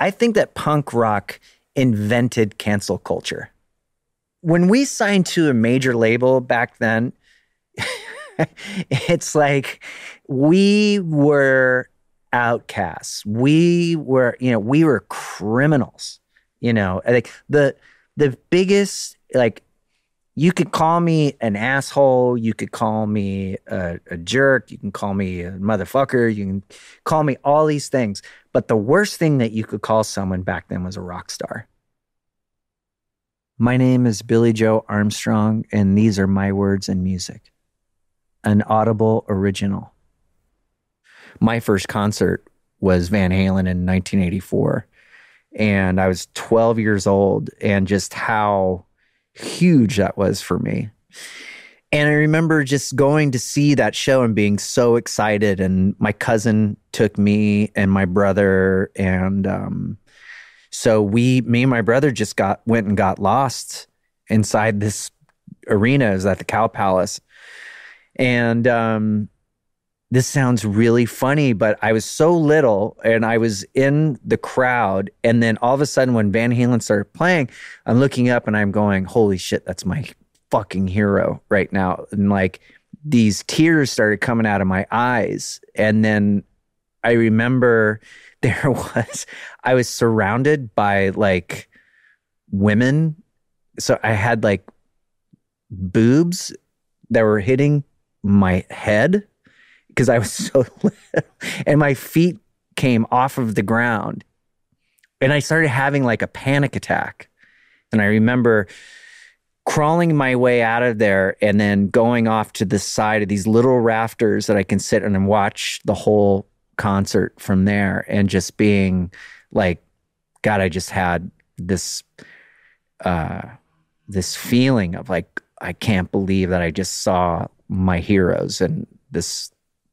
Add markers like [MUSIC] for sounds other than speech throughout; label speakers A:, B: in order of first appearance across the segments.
A: I think that punk rock invented cancel culture. When we signed to a major label back then, [LAUGHS] it's like we were outcasts. We were, you know, we were criminals. You know, like the the biggest like you could call me an asshole. You could call me a, a, jerk. You can call me a motherfucker. You can call me all these things. But the worst thing that you could call someone back then was a rock star. My name is Billie Joe Armstrong, and these are my words and music. An Audible original. My first concert was Van Halen in 1984. And I was 12 years old, and just how huge that was for me. And I remember just going to see that show and being so excited. And my cousin took me and my brother. And um, so we, me and my brother just got, went and got lost inside this arena. Is at the Cow Palace. And um, this sounds really funny, but I was so little and I was in the crowd. And then all of a sudden, when Van Halen started playing, I'm looking up and I'm going, holy shit, that's my fucking hero right now. And like these tears started coming out of my eyes. And then I remember [LAUGHS] there was, I was surrounded by like women. So I had like boobs that were hitting my head because I was [LAUGHS] so little, and my feet came off of the ground. And I started having like a panic attack. And I remember crawling my way out of there and then going off to the side of these little rafters that I can sit and watch the whole concert from there and just being like, God, I just had this uh this feeling of like, I can't believe that I just saw my heroes and this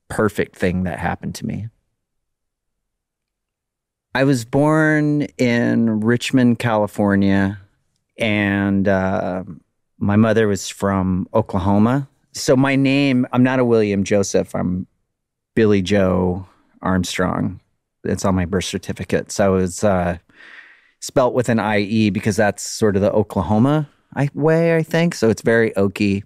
A: perfect thing that happened to me. I was born in Richmond, California, and uh, my mother was from Oklahoma. So my name, I'm not a William Joseph. I'm Billie Joe Armstrong. It's on my birth certificate. So it's uh, spelt with an IE because that's sort of the Oklahoma way, I think. So it's very Okie.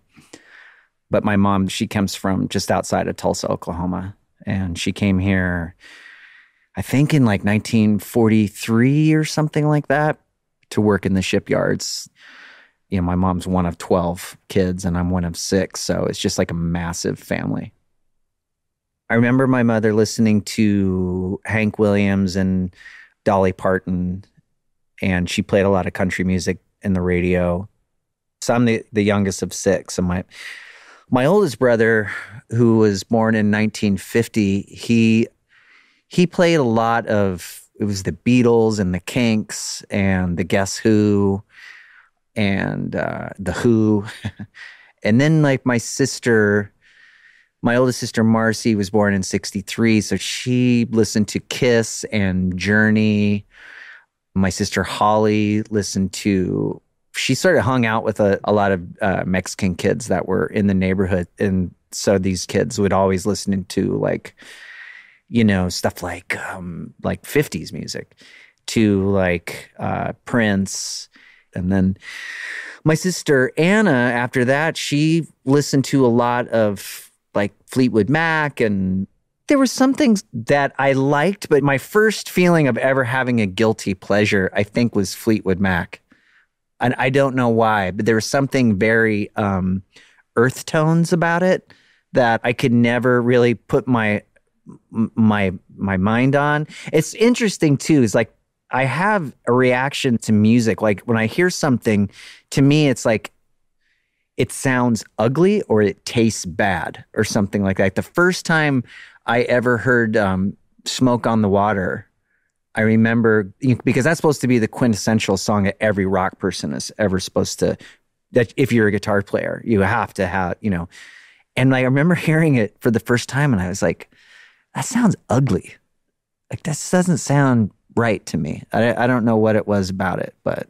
A: But my mom, she comes from just outside of Tulsa, Oklahoma. And she came here, I think in like 1943 or something like that, to work in the shipyards. You know, my mom's one of 12 kids and I'm one of six. So it's just like a massive family. I remember my mother listening to Hank Williams and Dolly Parton, and she played a lot of country music in the radio. So I'm the, the youngest of six, and my my oldest brother, who was born in 1950, he he played a lot of it was the Beatles and the Kinks and the Guess Who and uh, the Who, [LAUGHS] and then like my sister, my oldest sister Marcy was born in '63, so she listened to Kiss and Journey. My sister Holly listened to she sort of hung out with a, a lot of uh, Mexican kids that were in the neighborhood. And so these kids would always listen to like, you know, stuff like, um, like 50s music to like uh, Prince. And then my sister Anna, after that, she listened to a lot of like Fleetwood Mac and there were some things that I liked, but my first feeling of ever having a guilty pleasure, I think, was Fleetwood Mac and I don't know why, but there was something very um, earth tones about it that I could never really put my my my mind on. It's interesting too. Is like I have a reaction to music. Like when I hear something, to me, it's like it sounds ugly or it tastes bad or something like that. The first time I ever heard um, "Smoke on the Water" I remember because that's supposed to be the quintessential song that every rock person is ever supposed to. That if you're a guitar player, you have to have, you know. And I remember hearing it for the first time, and I was like, "That sounds ugly. Like this doesn't sound right to me." I, I don't know what it was about it, but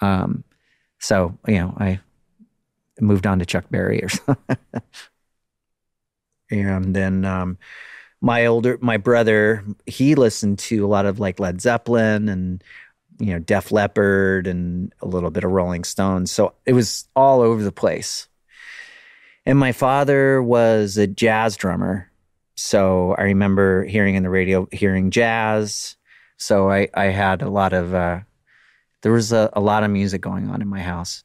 A: um, so you know, I moved on to Chuck Berry or [LAUGHS] something, and then um, my older my brother he listened to a lot of like Led Zeppelin and you know Def Leppard and a little bit of Rolling Stones. So it was all over the place. And my father was a jazz drummer. So I remember hearing in the radio, hearing jazz. So I, I had a lot of, uh, there was a, a lot of music going on in my house.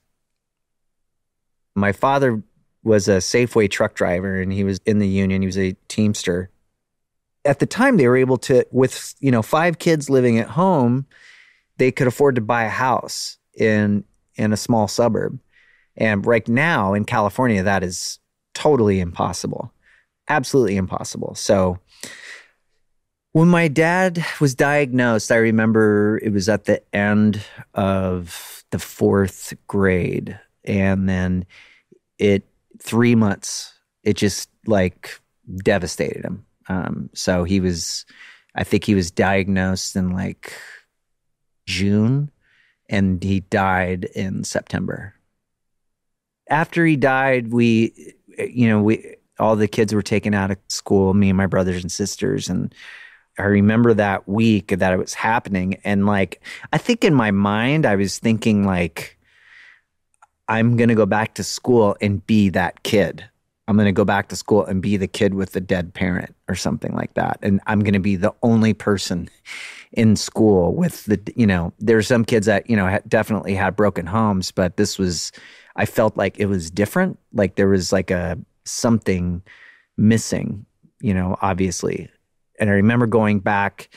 A: My father was a Safeway truck driver and he was in the union. He was a Teamster. At the time, they were able to, with, you know, five kids living at home, they could afford to buy a house in in a small suburb. And right now in California, that is totally impossible. Absolutely impossible. So when my dad was diagnosed, I remember it was at the end of the fourth grade. And then it, three months, it just like devastated him. Um, so he was, I think he was diagnosed in like June and he died in September. After he died, we, you know, we, all the kids were taken out of school, me and my brothers and sisters. And I remember that week that it was happening. And like, I think in my mind, I was thinking, like, I'm going to go back to school and be that kid. I'm going to go back to school and be the kid with the dead parent or something like that. And I'm going to be the only person in school with the, you know, there there's some kids that, you know, definitely had broken homes, but this was, I felt like it was different. Like there was like a something missing, you know, obviously. And I remember going back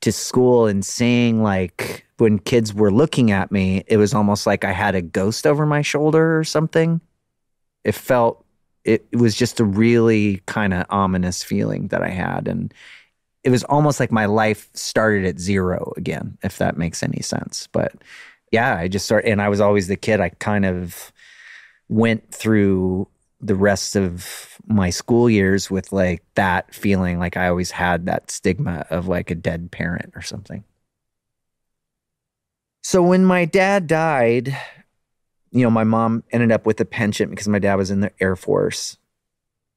A: to school and seeing like when kids were looking at me, it was almost like I had a ghost over my shoulder or something. It felt it, was just a really kind of ominous feeling that I had. And it was almost like my life started at zero again, if that makes any sense. But yeah, I just started, and I was always the kid. I kind of went through the rest of my school years with like that feeling like I always had that stigma of like a dead parent or something. So when my dad died, you know, my mom ended up with a pension because my dad was in the Air Force.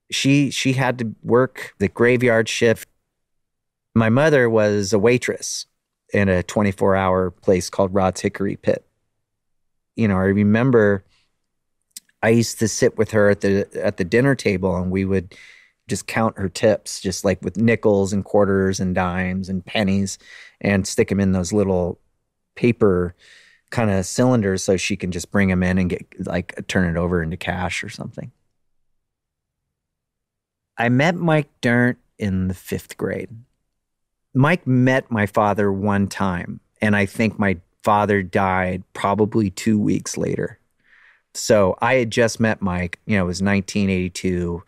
A: She she had to work the graveyard shift. My mother was a waitress in a 24-hour place called Rod's Hickory Pit. You know, I remember I used to sit with her at the at the dinner table and we would just count her tips just like with nickels and quarters and dimes and pennies and stick them in those little paper kind of cylinders so she can just bring them in and get like turn it over into cash or something. I met Mike Dirnt in the fifth grade. Mike met my father one time, and I think my father died probably two weeks later. So I had just met Mike, you know, it was 1982.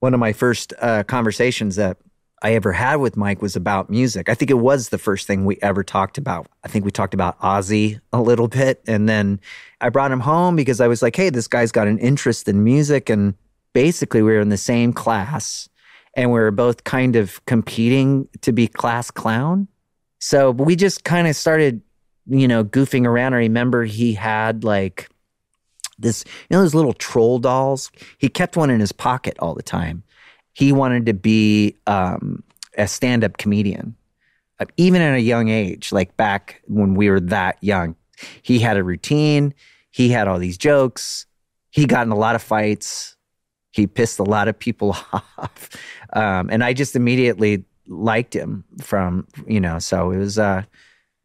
A: One of my first uh, conversations that I ever had with Mike was about music. I think it was the first thing we ever talked about. I think we talked about Ozzy a little bit. And then I brought him home because I was like, hey, this guy's got an interest in music. And basically, we were in the same class and we were both kind of competing to be class clown. So we just kind of started, you know, goofing around. I remember he had like this, you know, those little troll dolls. He kept one in his pocket all the time he wanted to be um, a stand up comedian, uh, even at a young age, like back when we were that young. He had a routine, he had all these jokes, he got in a lot of fights, he pissed a lot of people [LAUGHS] off. Um, and I just immediately liked him from, you know, so it was, uh,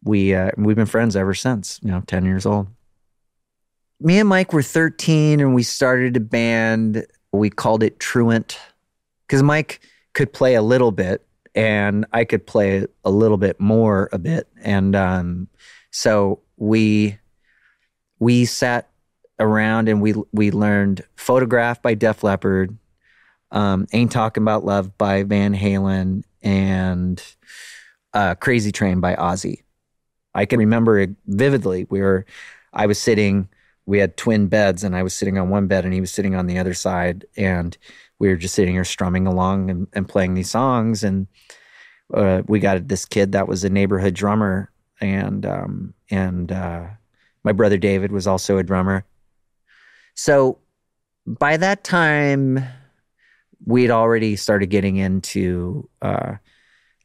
A: we, uh, we've been friends ever since, you know, 10 years old. Me and Mike were 13 and we started a band. We called it Truant because Mike could play a little bit and I could play a little bit more a bit. And um, so we we sat around and we we learned Photograph by Def Leppard, um, Ain't Talking About Love by Van Halen, and uh, Crazy Train by Ozzy. I can remember it vividly. We were, I was sitting, we had twin beds, and I was sitting on one bed and he was sitting on the other side. And we were just sitting here strumming along and, and playing these songs. And uh, we got this kid that was a neighborhood drummer, and um, and uh, my brother David was also a drummer. So by that time, we'd already started getting into uh,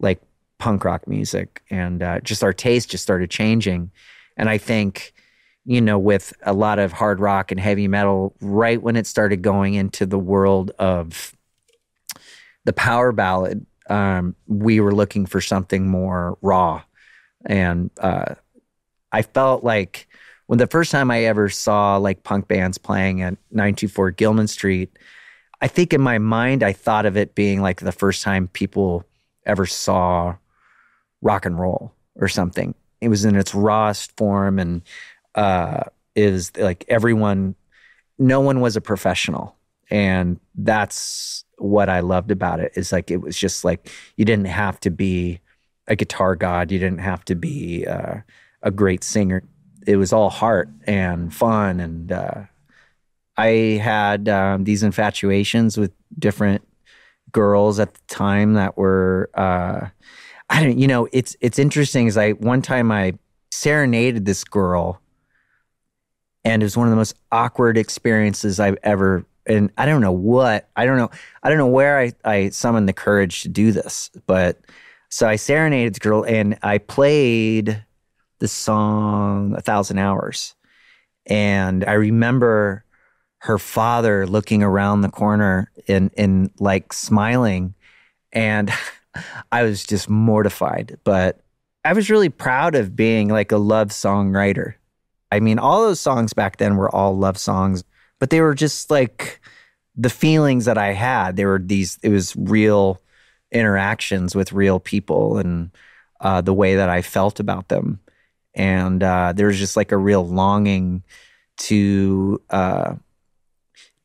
A: like punk rock music, and uh, just our taste just started changing. And I think, you know, with a lot of hard rock and heavy metal, right when it started going into the world of the power ballad, um, we were looking for something more raw. And uh, I felt like when the first time I ever saw like punk bands playing at 924 Gilman Street, I think in my mind, I thought of it being like the first time people ever saw rock and roll or something. It was in its rawest form and uh, is like everyone, no one was a professional. And that's what I loved about it is like it was just like you didn't have to be a guitar god, you didn't have to be uh, a great singer. It was all heart and fun and uh, I had um, these infatuations with different girls at the time that were uh, I don't you know it's it's interesting is I one time I serenaded this girl and it was one of the most awkward experiences I've ever and I don't know what I don't know I don't know where I I summoned the courage to do this but so I serenaded the girl and I played the song a thousand hours and I remember her father looking around the corner and and like smiling and [LAUGHS] I was just mortified but I was really proud of being like a love songwriter. I mean all those songs back then were all love songs but they were just like the feelings that I had. There were these it was real interactions with real people and uh, the way that I felt about them. And uh, there was just like a real longing to uh,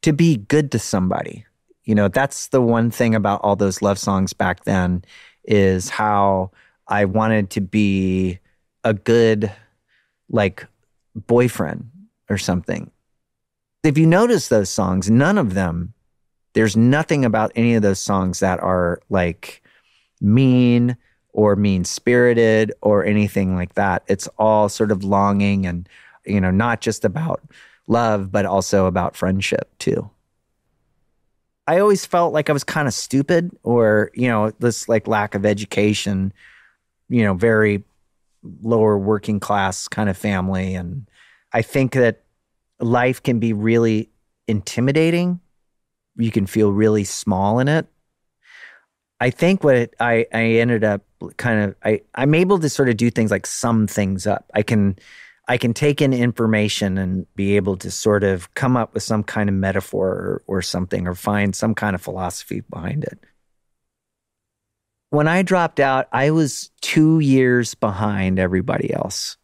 A: to be good to somebody. You know, that's the one thing about all those love songs back then is how I wanted to be a good like boyfriend or something. If you notice those songs, none of them there's nothing about any of those songs that are like mean or mean spirited or anything like that. It's all sort of longing and, you know, not just about love, but also about friendship too. I always felt like I was kind of stupid or, you know, this like lack of education, you know, very lower working class kind of family. And I think that life can be really intimidating. You can feel really small in it. I think what it, I, I ended up kind of I, I'm able to sort of do things like sum things up. I can I can take in information and be able to sort of come up with some kind of metaphor or, or something or find some kind of philosophy behind it. When I dropped out, I was two years behind everybody else.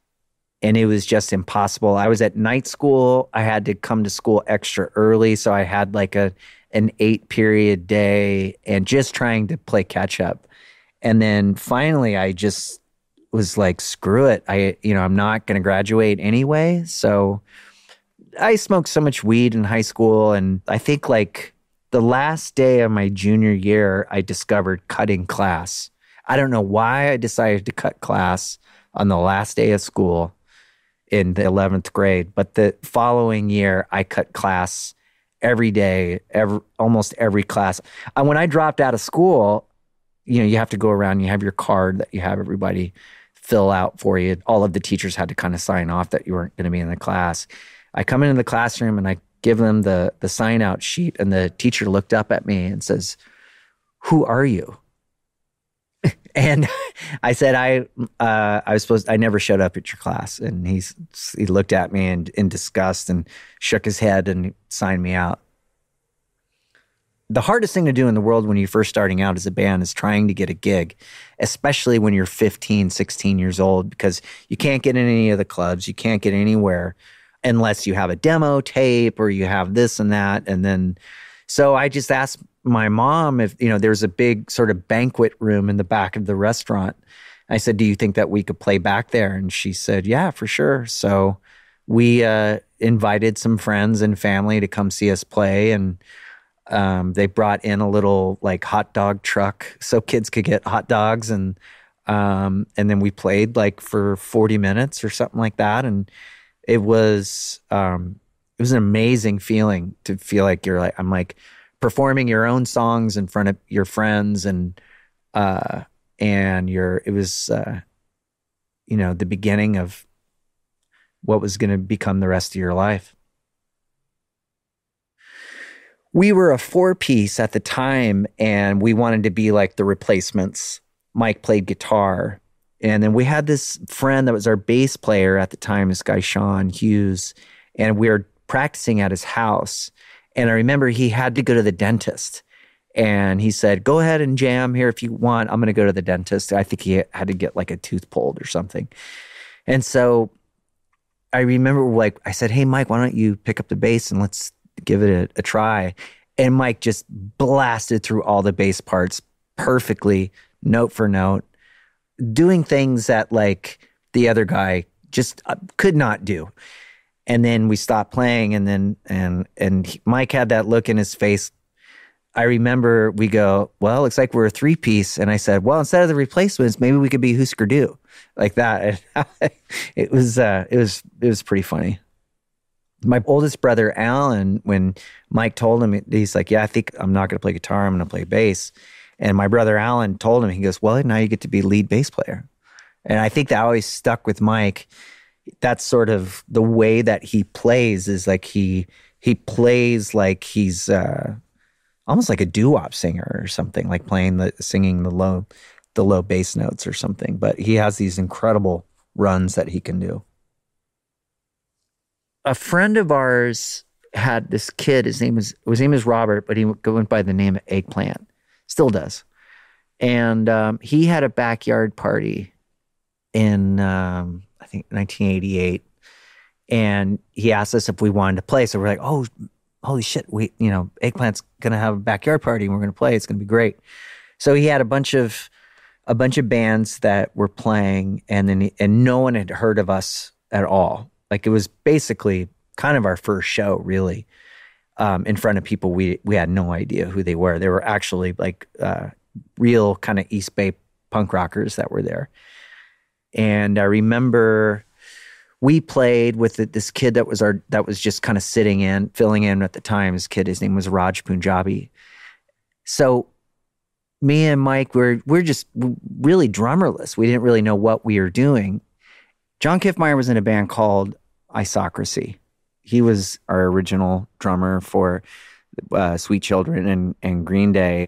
A: And it was just impossible. I was at night school. I had to come to school extra early. So I had like a an eight period day and just trying to play catch up. And then finally I just was like, screw it. I, you know, I'm not going to graduate anyway. So I smoked so much weed in high school. And I think like the last day of my junior year, I discovered cutting class. I don't know why I decided to cut class on the last day of school in the 11th grade, but the following year, I cut class every day, every, almost every class. And when I dropped out of school, you know, you have to go around, you have your card that you have everybody fill out for you. All of the teachers had to kind of sign off that you weren't going to be in the class. I come into the classroom and I give them the the sign out sheet and the teacher looked up at me and says, "Who are you?" [LAUGHS] and I said, "I uh, I was supposed I never showed up at your class." And he's he looked at me in, in disgust and shook his head and signed me out the hardest thing to do in the world when you're first starting out as a band is trying to get a gig, especially when you're 15, 16 years old, because you can't get in any of the clubs, you can't get anywhere unless you have a demo tape or you have this and that. And then, so I just asked my mom if, you know, there's a big sort of banquet room in the back of the restaurant. I said, Do you think that we could play back there? And she said, Yeah, for sure. So we uh, invited some friends and family to come see us play. And um, they brought in a little like hot dog truck so kids could get hot dogs and um, and then we played like for 40 minutes or something like that and it was um, it was an amazing feeling to feel like you're like I'm like performing your own songs in front of your friends and uh and your it was uh you know the beginning of what was going to become the rest of your life. We were a four piece at the time and we wanted to be like the replacements. Mike played guitar and then we had this friend that was our bass player at the time this guy sean hughes and we were practicing at his house and I remember he had to go to the dentist. And he said, Go ahead and jam here if you want. I'm going to go to the dentist. I think he had to get like a tooth pulled or something. And so I remember, like, I said, Hey, Mike, why don't you pick up the bass and let's give it a, a try? And Mike just blasted through all the bass parts perfectly, note for note, doing things that like the other guy just uh, could not do. And then we stopped playing and then and and mike had that look in his face. I remember we go well looks like we're a three piece and i said well instead of the replacements maybe we could be Hüsker Dü [LAUGHS] like that. [LAUGHS] It was uh it was it was pretty funny. My oldest brother alan when mike told him he's like yeah i think i'm not going to play guitar i'm going to play bass and my brother alan told him he goes well now you get to be lead bass player. And i think that always stuck with mike. That's sort of the way that he plays is like he he plays like he's uh, almost like a doo-wop singer or something like playing the singing the low the low bass notes or something. But he has these incredible runs that he can do. A friend of ours had this kid. His name is his name is robert but he went by the name of eggplant still does and um, he had a backyard party in um, I think 1988, and he asked us if we wanted to play. So we're like, oh, holy shit, we you know, Eggplant's gonna have a backyard party and we're gonna play. It's gonna be great. So he had a bunch of a bunch of bands that were playing, and then and no one had heard of us at all. Like it was basically kind of our first show, really, um, in front of people we we had no idea who they were. They were actually like uh, real kind of East Bay punk rockers that were there. And I remember we played with this kid that was our that was just kind of sitting in, filling in at the time. His kid, his name was Raj Punjabi. So me and Mike were we're just really drummerless. We didn't really know what we were doing. John Kiffmeyer was in a band called Isocracy. He was our original drummer for uh, Sweet Children and, and Green Day.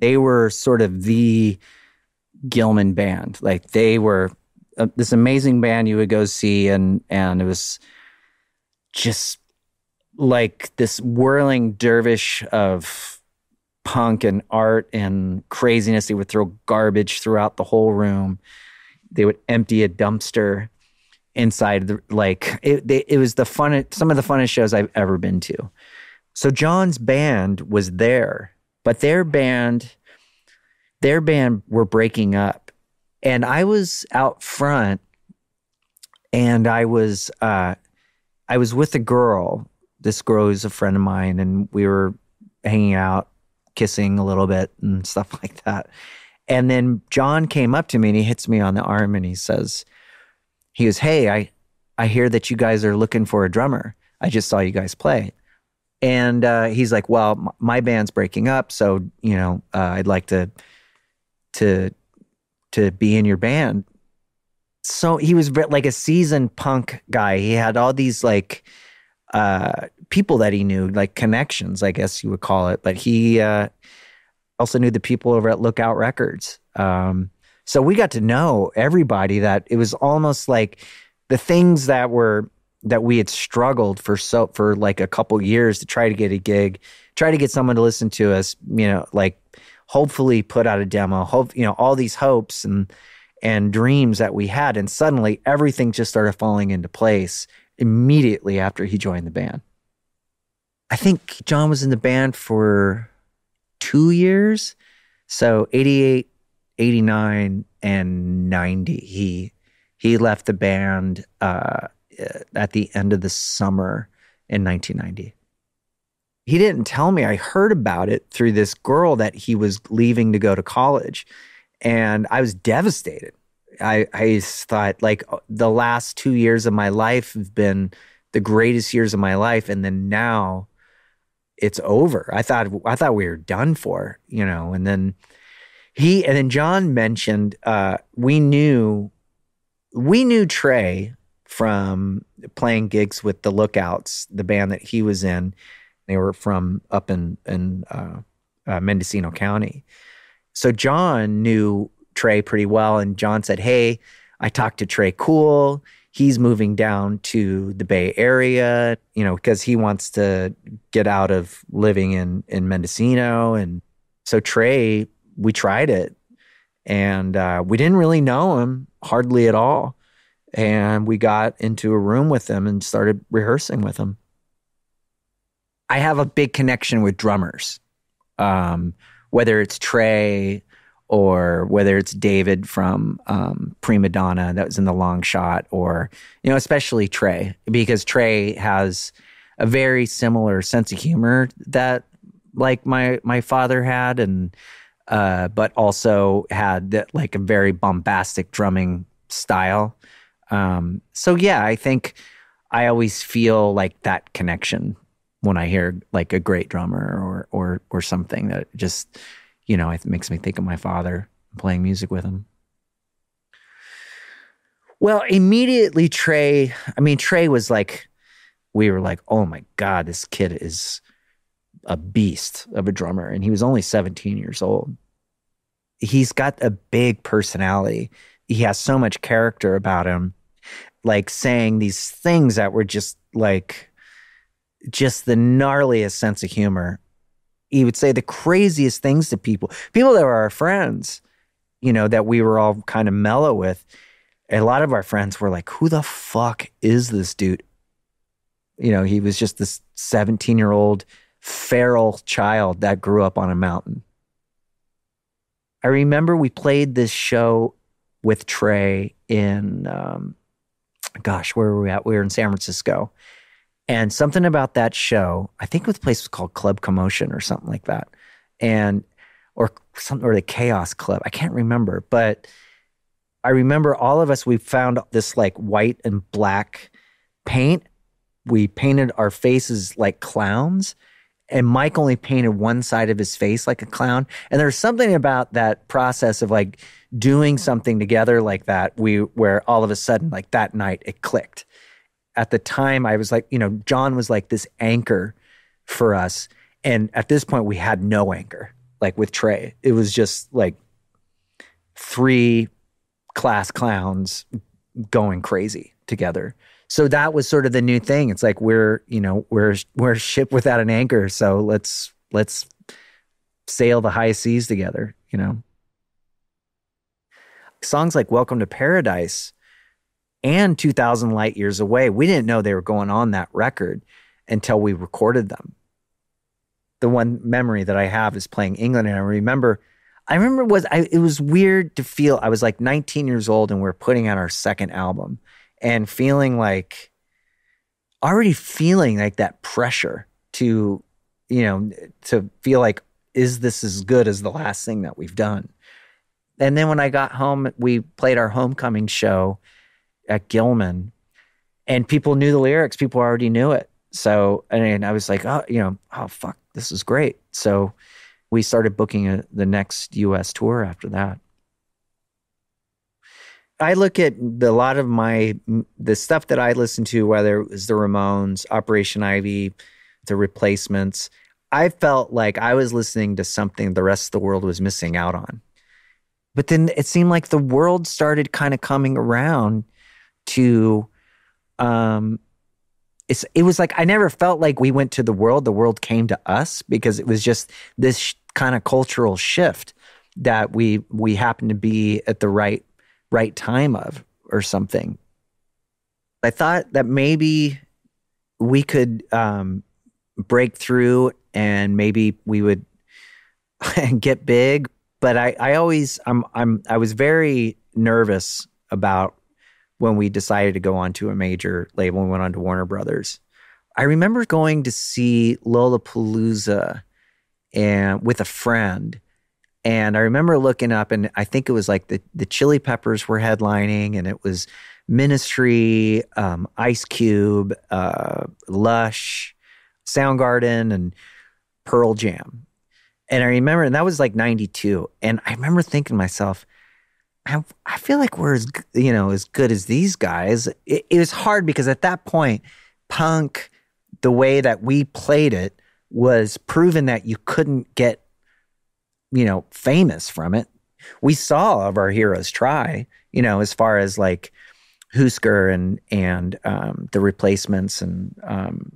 A: They were sort of the Gilman band. Like they were uh, this amazing band you would go see, and and it was just like this whirling dervish of punk and art and craziness. They would throw garbage throughout the whole room. They would empty a dumpster inside the like it. They, it was the fun. Some of the funnest shows I've ever been to. So John's band was there, but their band their band were breaking up. And I was out front and I was uh, I was with a girl. This girl is a friend of mine, and we were hanging out, kissing a little bit and stuff [LAUGHS] like that. And then John came up to me and he hits me on the arm and he says, he goes, Hey, I, I hear that you guys are looking for a drummer. I just saw you guys play. And uh, he's like, Well, my band's breaking up. So, you know, uh, I'd like to to to be in your band. So he was like a seasoned punk guy. He had all these like uh, people that he knew, like connections, I guess you would call it. But he uh, also knew the people over at Lookout Records. Um, so we got to know everybody. That it was almost like the things that were that we had struggled for so for like a couple years to try to get a gig, try to get someone to listen to us. You know, like hopefully put out a demo, hope, you know, all these hopes and, and dreams that we had. And suddenly everything just started falling into place immediately after he joined the band. I think John was in the band for two years. So 88, 89, and 90. He, he left the band uh, at the end of the summer in 1990 he didn't tell me. I heard about it through this girl that he was leaving to go to college. And I was devastated. I, I thought, like, uh, the last two years of my life have been the greatest years of my life. And then now it's over. I thought I thought we were done for, you know. And then he and then John mentioned uh, we knew we knew Tré from playing gigs with the Lookouts, the band that he was in. They were from up in in uh, uh, Mendocino County. So John knew Tré pretty well, and John said, "Hey, I talked to Tré Cool he's moving down to the Bay Area, you know, because he wants to get out of living in in Mendocino. And so Tré, we tried it, and uh, we didn't really know him hardly at all. And we got into a room with him and started rehearsing with him. I have a big connection with drummers, um, whether it's Tré or whether it's David from um, Prima Donna that was in the long shot, or you know, especially Tré, because Tré has a very similar sense of humor that like my my father had, and uh, but also had that like a very bombastic drumming style. Um, so yeah, I think I always feel like that connection when I hear like a great drummer or or or something that just you know, it makes me think of my father playing music with him. Well, immediately Tré, I mean, Tré was like, we were like, oh my God, this kid is a beast of a drummer. And he was only 17 years old. He's got a big personality. He has so much character about him, like saying these things that were just like, just the gnarliest sense of humor he would say the craziest things to people, people that were our friends, you know, that we were all kind of mellow with. A lot of our friends were like, who the fuck is this dude? You know, he was just this 17 year old feral child that grew up on a mountain. I remember we played this show with Tré in, um, gosh, where were we at? We were in San Francisco. And something about that show, I think it was the place was called Club Commotion or something like that. And or something or the Chaos Club. I can't remember, but I remember all of us we found this like white and black paint. We painted our faces like clowns and Mike only painted one side of his face like a clown. And there's something about that process of like doing something together like that, we where all of a sudden, like that night, it clicked at the time I was like, you know, John was like this anchor for us. And at this point we had no anchor, like with Tré. It was just like three class clowns going crazy together. So that was sort of the new thing. It's like we're, you know, we're we're a ship without an anchor. So let's let's sail the high seas together, you know. Songs like Welcome to Paradise and 2000 light years away. We didn't know they were going on that record until we recorded them. The one memory that I have is playing England and I remember I remember was I, it was weird to feel I was like 19 years old and we are putting out our second album and feeling like already feeling like that pressure to you know to feel like is this as good as the last thing that we've done and then when i got home we played our homecoming show at Gilman, and people knew the lyrics. People already knew it. So, and I was like, oh, you know, oh fuck, this is great. So, we started booking a, the next U.S. tour after that. I look at the, a lot of my the stuff that I listen to, whether it was the Ramones, Operation Ivy, the Replacements. I felt like I was listening to something the rest of the world was missing out on. But then it seemed like the world started kind of coming around to um it's it was like I never felt like we went to the world, the world came to us because it was just this sh- kind of cultural shift that we we happened to be at the right right time of or something. I thought that maybe we could um, break through and maybe we would [LAUGHS] get big. But I, I always I'm I'm I was very nervous about when we decided to go on to a major label and went on to Warner Brothers. I remember going to see Lollapalooza and with a friend. And I remember looking up and I think it was like the, the Chili Peppers were headlining and it was Ministry, um, Ice Cube, uh, Lush, Soundgarden, and Pearl Jam. And I remember, and that was like 92. And I remember thinking to myself, I, I feel like we're as, you know, as good as these guys. It, it was hard because at that point, punk, the way that we played it was proven that you couldn't get, you know, famous from it. We saw of our heroes try, you know, as far as like Hüsker and and um, the replacements and um,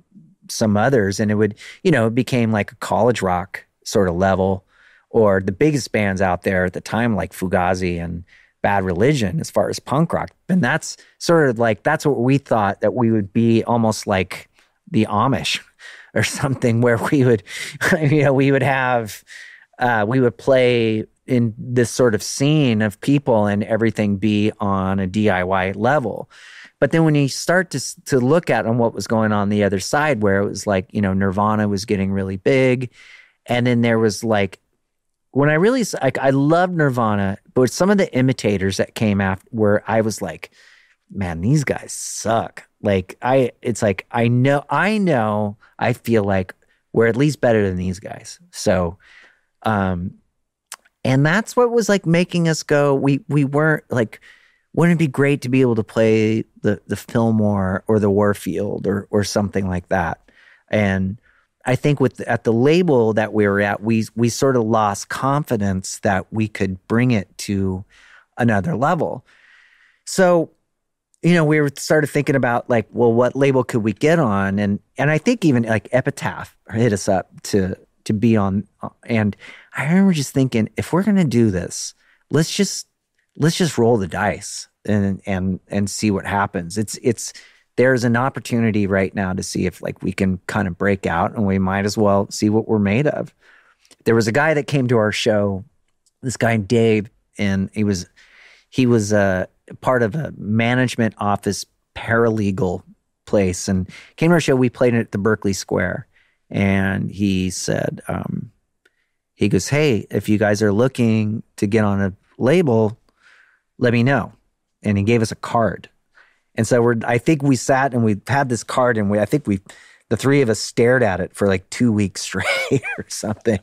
A: some others, and it would, you know, it became like a college rock sort of level, or the biggest bands out there at the time, like Fugazi and Bad Religion, as far as punk rock. And that's sort of like that's what we thought that we would be almost like the Amish [LAUGHS] or something, where we would, [LAUGHS] you know, we would have, uh, we would play in this sort of scene of people and everything be on a DIY level. But then when you start to to look at on what was going on the other side, where it was like you know Nirvana was getting really big, and then there was like when I really like I love Nirvana, but some of the imitators that came after where I was like, man, these guys suck. Like I, it's like I know, I know, I feel like we're at least better than these guys. So, um, and that's what was like making us go. We we weren't like wouldn't it be great to be able to play the the Fillmore or the Warfield or or something like that? And I think with at the label that we were at, we we sort of lost confidence that we could bring it to another level. So, you know, we were started thinking about like, well, what label could we get on? And and I think even like Epitaph hit us up to to be on. And I remember just thinking, if we're gonna do this, let's just let's just roll the dice and and and see what happens. It's it's there's an opportunity right now to see if like we can kind of break out and we might as well see what we're made of. There was a guy that came to our show, this guy Dave, and he was he was a uh, part of a management office paralegal place and came to our show. We played it at the Berkeley Square, and he said, um, he goes, "Hey, if you guys are looking to get on a label, let me know. And he gave us a card. And so we're, I think we sat and we had this card and we, I think we, the three of us stared at it for like two weeks [LAUGHS] straight or something.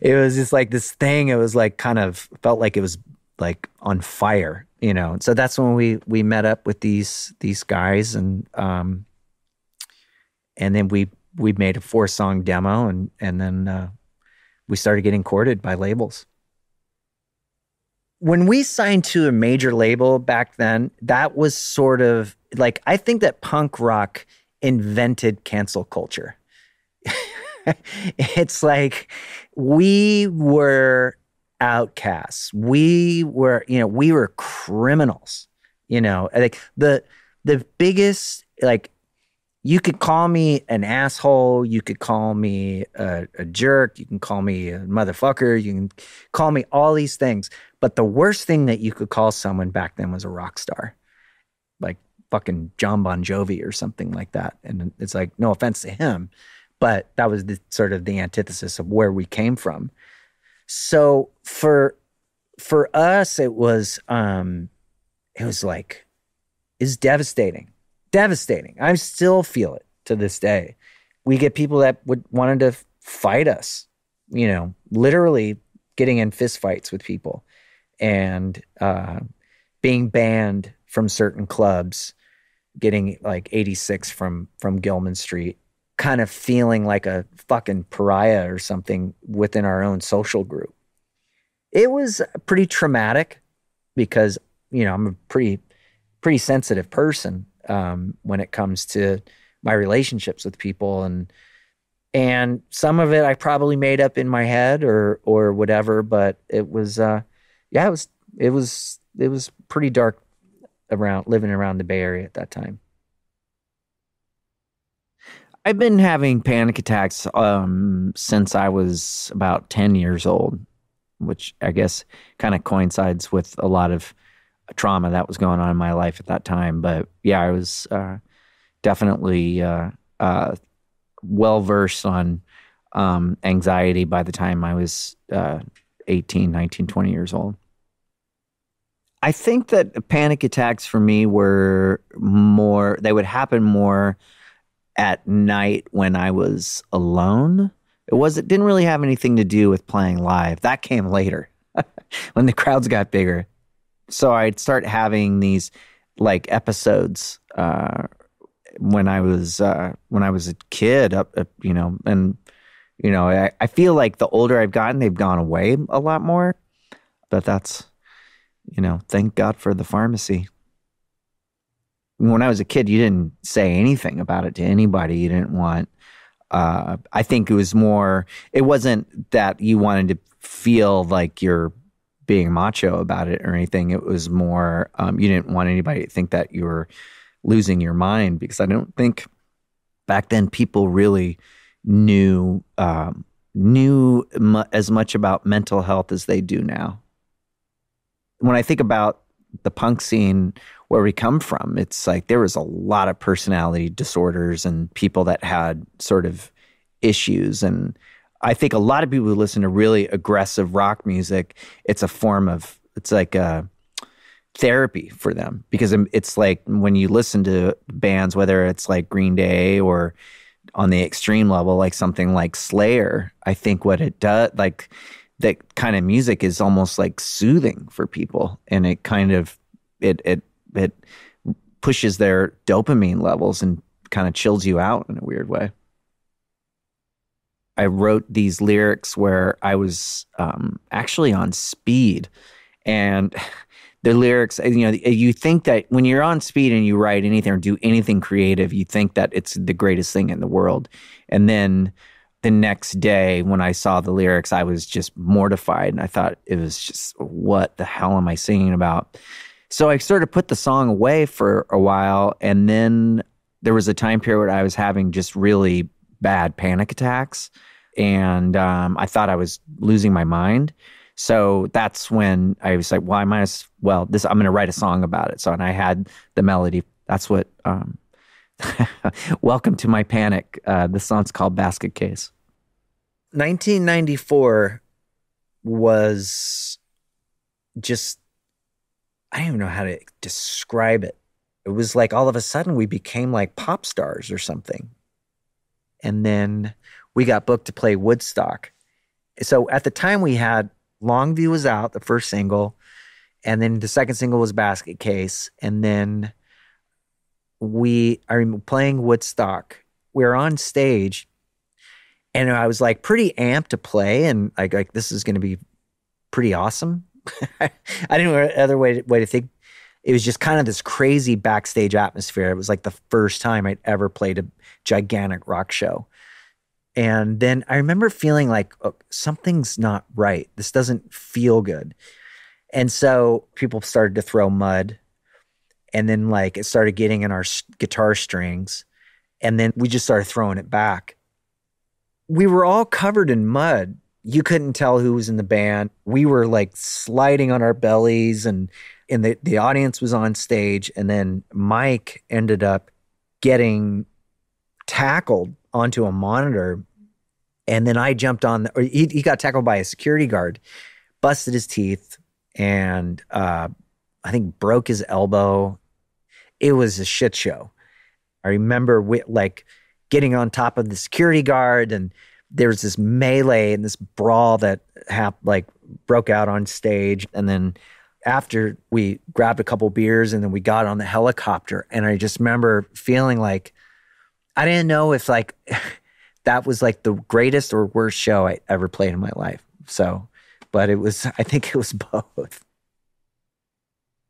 A: it was just like this thing. It was like kind of felt like it was like on fire, you know. So that's when we we met up with these these guys and um and then we we made a four song demo and and then uh, we started getting courted by labels when we signed to a major label back then, that was sort of like I think that punk rock invented cancel culture. [LAUGHS] it's like we were outcasts. We were, you know, we were criminals. You know, like the the biggest like you could call me an asshole. You could call me a, a, jerk. You can call me a motherfucker. You can call me all these things. But the worst thing that you could call someone back then was a rock star, like fucking Jon Bon Jovi or something like that. And it's like, no offense to him, but that was the sort of the antithesis of where we came from. So for for us, it was um, it was like is devastating, devastating. I still feel it to this day. We get people that would wanted to fight us, you know, literally getting in fistfights with people and uh, being banned from certain clubs, getting like 86 from from Gilman Street, kind of feeling like a fucking pariah or something within our own social group. It was pretty traumatic because you know I'm a pretty pretty sensitive person um, when it comes to my relationships with people and and some of it I probably made up in my head or or whatever, but it was uh, yeah, it was it was it was pretty dark around living around the Bay Area at that time. I've been having panic attacks um, since I was about 10 years old, which I guess kind of coincides with a lot of trauma that was going on in my life at that time. But yeah, I was uh, definitely uh, uh, well versed on um, anxiety by the time I was uh, 18, 19, 20 years old. I think that panic attacks for me were more, they would happen more at night when I was alone. It was it didn't really have anything to do with playing live. That came later [LAUGHS] when the crowds got bigger. So I'd start having these like episodes uh, when I was uh, when I was a kid, up, you know, and you know, I, I feel like the older I've gotten, they've gone away a lot more. But that's you know, thank God for the pharmacy. When I was a kid, you didn't say anything about it to anybody. You didn't want. Uh, I think it was more. It wasn't that you wanted to feel like you're being macho about it or anything. It was more um, you didn't want anybody to think that you were losing your mind because I don't think back then people really knew um, knew as much about mental health as they do now. When I think about the punk scene where we come from, it's like there was a lot of personality disorders and people that had sort of issues and I think a lot of people who listen to really aggressive rock music, it's a form of it's like a therapy for them because it's like when you listen to bands, whether it's like Green Day or on the extreme level, like something like Slayer. I think what it does, like that kind of music, is almost like soothing for people, and it kind of it it it pushes their dopamine levels and kind of chills you out in a weird way. I wrote these lyrics where I was um, actually on speed, and [SIGHS] the lyrics. You know, you think that when you're on speed and you write anything or do anything creative, you think that it's the greatest thing in the world, and then the next day when I saw the lyrics, I was just mortified, and I thought it was just what the hell am I singing about? So I sort of put the song away for a while, and then there was a time period where I was having just really bad panic attacks. And um, I thought I was losing my mind. So that's when I was like, well, I might as well, this, I'm going to write a song about it. So, and I had the melody. That's what, um, [LAUGHS] welcome to my panic. Uh, the song's called Basket Case. 1994 was just, I don't even know how to describe it. It was like all of a sudden we became like pop stars or something and then we got booked to play Woodstock. So at the time we had Longview was out, the first single, and then the second single was Basket Case, and then we are playing Woodstock. We are on stage, and I was like pretty amped to play, and like like this is going to be pretty awesome. [LAUGHS] I didn't know other way to, way to think. It was just kind of this crazy backstage atmosphere. It was like the first time I'd ever played a gigantic rock show. And then I remember feeling like oh, something's not right. This doesn't feel good. And so people started to throw mud. And then, like, it started getting in our guitar strings. And then we just started throwing it back. We were all covered in mud. You couldn't tell who was in the band. We were like sliding on our bellies, and, and the, the audience was on stage. And then Mike ended up getting tackled onto a monitor. And then I jumped on, or he, he got tackled by a security guard, busted his teeth, and uh, I think broke his elbow. It was a shit show. I remember we, like getting on top of the security guard, and there was this melee and this brawl that hap- like broke out on stage. And then after we grabbed a couple beers, and then we got on the helicopter, and I just remember feeling like I didn't know if like [LAUGHS] that was like the greatest or worst show I ever played in my life. So, but it was, [LAUGHS] I think it was both.